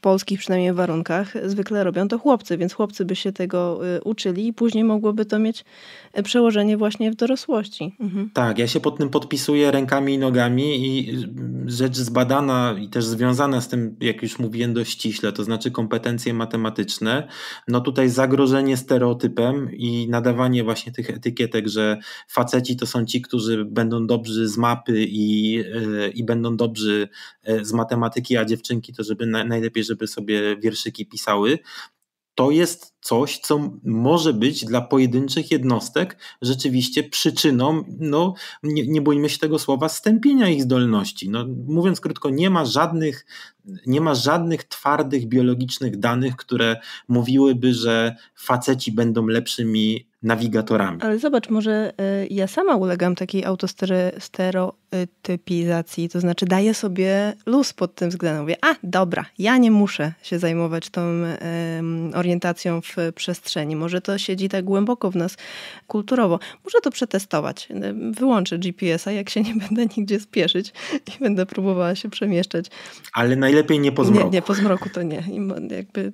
polskich przynajmniej warunkach zwykle robią to chłopcy, więc chłopcy by się tego y, uczyli i później mogłoby to mieć y, przełożenie właśnie w dorosłości. Mhm. Tak, ja się pod tym podpisuję rękami i nogami i rzecz zbadana i też związana z tym, jak już mówiłem dość ściśle, to znaczy kompetencje matematyczne, no tutaj zagrożenie stereotypem i nadawanie właśnie tych etykietek, że faceci to są ci, którzy będą dobrzy z mapy i, y, i będą dobrzy z matematyki, a dziewczynki to żeby najlepiej, żeby sobie wierszyki pisały, to jest coś, co może być dla pojedynczych jednostek rzeczywiście przyczyną, no nie, nie bójmy się tego słowa, stępienia ich zdolności. No, mówiąc krótko, nie ma żadnych nie ma żadnych twardych biologicznych danych, które mówiłyby, że faceci będą lepszymi nawigatorami. Ale zobacz, może y, ja sama ulegam takiej autostereotypizacji, to znaczy daję sobie luz pod tym względem. Mówię, a dobra, ja nie muszę się zajmować tą orientacją w przestrzeni. Może to siedzi tak głęboko w nas kulturowo. Muszę to przetestować. Wyłączę GPS-a, jak się nie będę nigdzie spieszyć i będę próbowała się przemieszczać. Ale najlepiej nie po zmroku. Nie, nie po zmroku to nie. jakby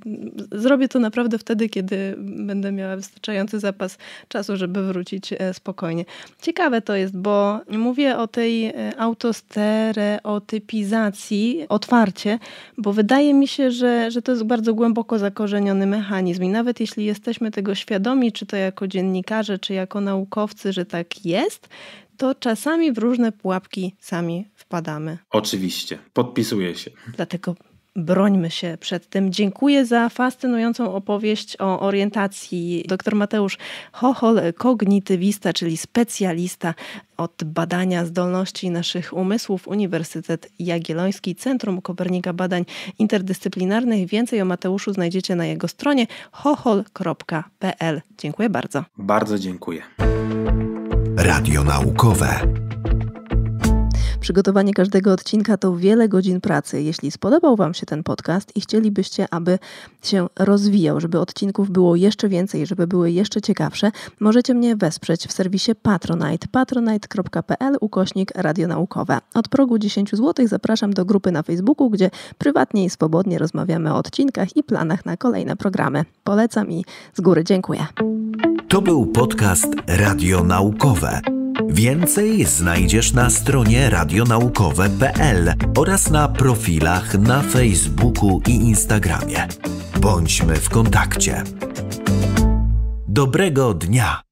zrobię to naprawdę wtedy, kiedy będę miała wystarczający zapas czasu, żeby wrócić e, spokojnie. Ciekawe to jest, bo mówię o tej e, autostereotypizacji otwarcie, bo wydaje mi się, że, że to jest bardzo głęboko zakorzeniony mechanizm i nawet jeśli jesteśmy tego świadomi, czy to jako dziennikarze, czy jako naukowcy, że tak jest, to czasami w różne pułapki sami wpadamy. Oczywiście, podpisuję się. Dlatego brońmy się przed tym. Dziękuję za fascynującą opowieść o orientacji. Dr Mateusz Chochol, kognitywista, czyli specjalista od badania zdolności naszych umysłów, Uniwersytet Jagielloński, Centrum Kopernika Badań Interdyscyplinarnych. Więcej o Mateuszu znajdziecie na jego stronie chochol.pl. Dziękuję bardzo. Bardzo dziękuję. Radio naukowe. Przygotowanie każdego odcinka to wiele godzin pracy. Jeśli spodobał Wam się ten podcast i chcielibyście, aby się rozwijał, żeby odcinków było jeszcze więcej, żeby były jeszcze ciekawsze, możecie mnie wesprzeć w serwisie Patronite. patronite.pl ukośnik radionaukowe. Od progu 10 zł zapraszam do grupy na Facebooku, gdzie prywatnie i swobodnie rozmawiamy o odcinkach i planach na kolejne programy. Polecam i z góry dziękuję. To był podcast Radionaukowe. Więcej znajdziesz na stronie radionaukowe.pl oraz na profilach na Facebooku i Instagramie. Bądźmy w kontakcie. Dobrego dnia!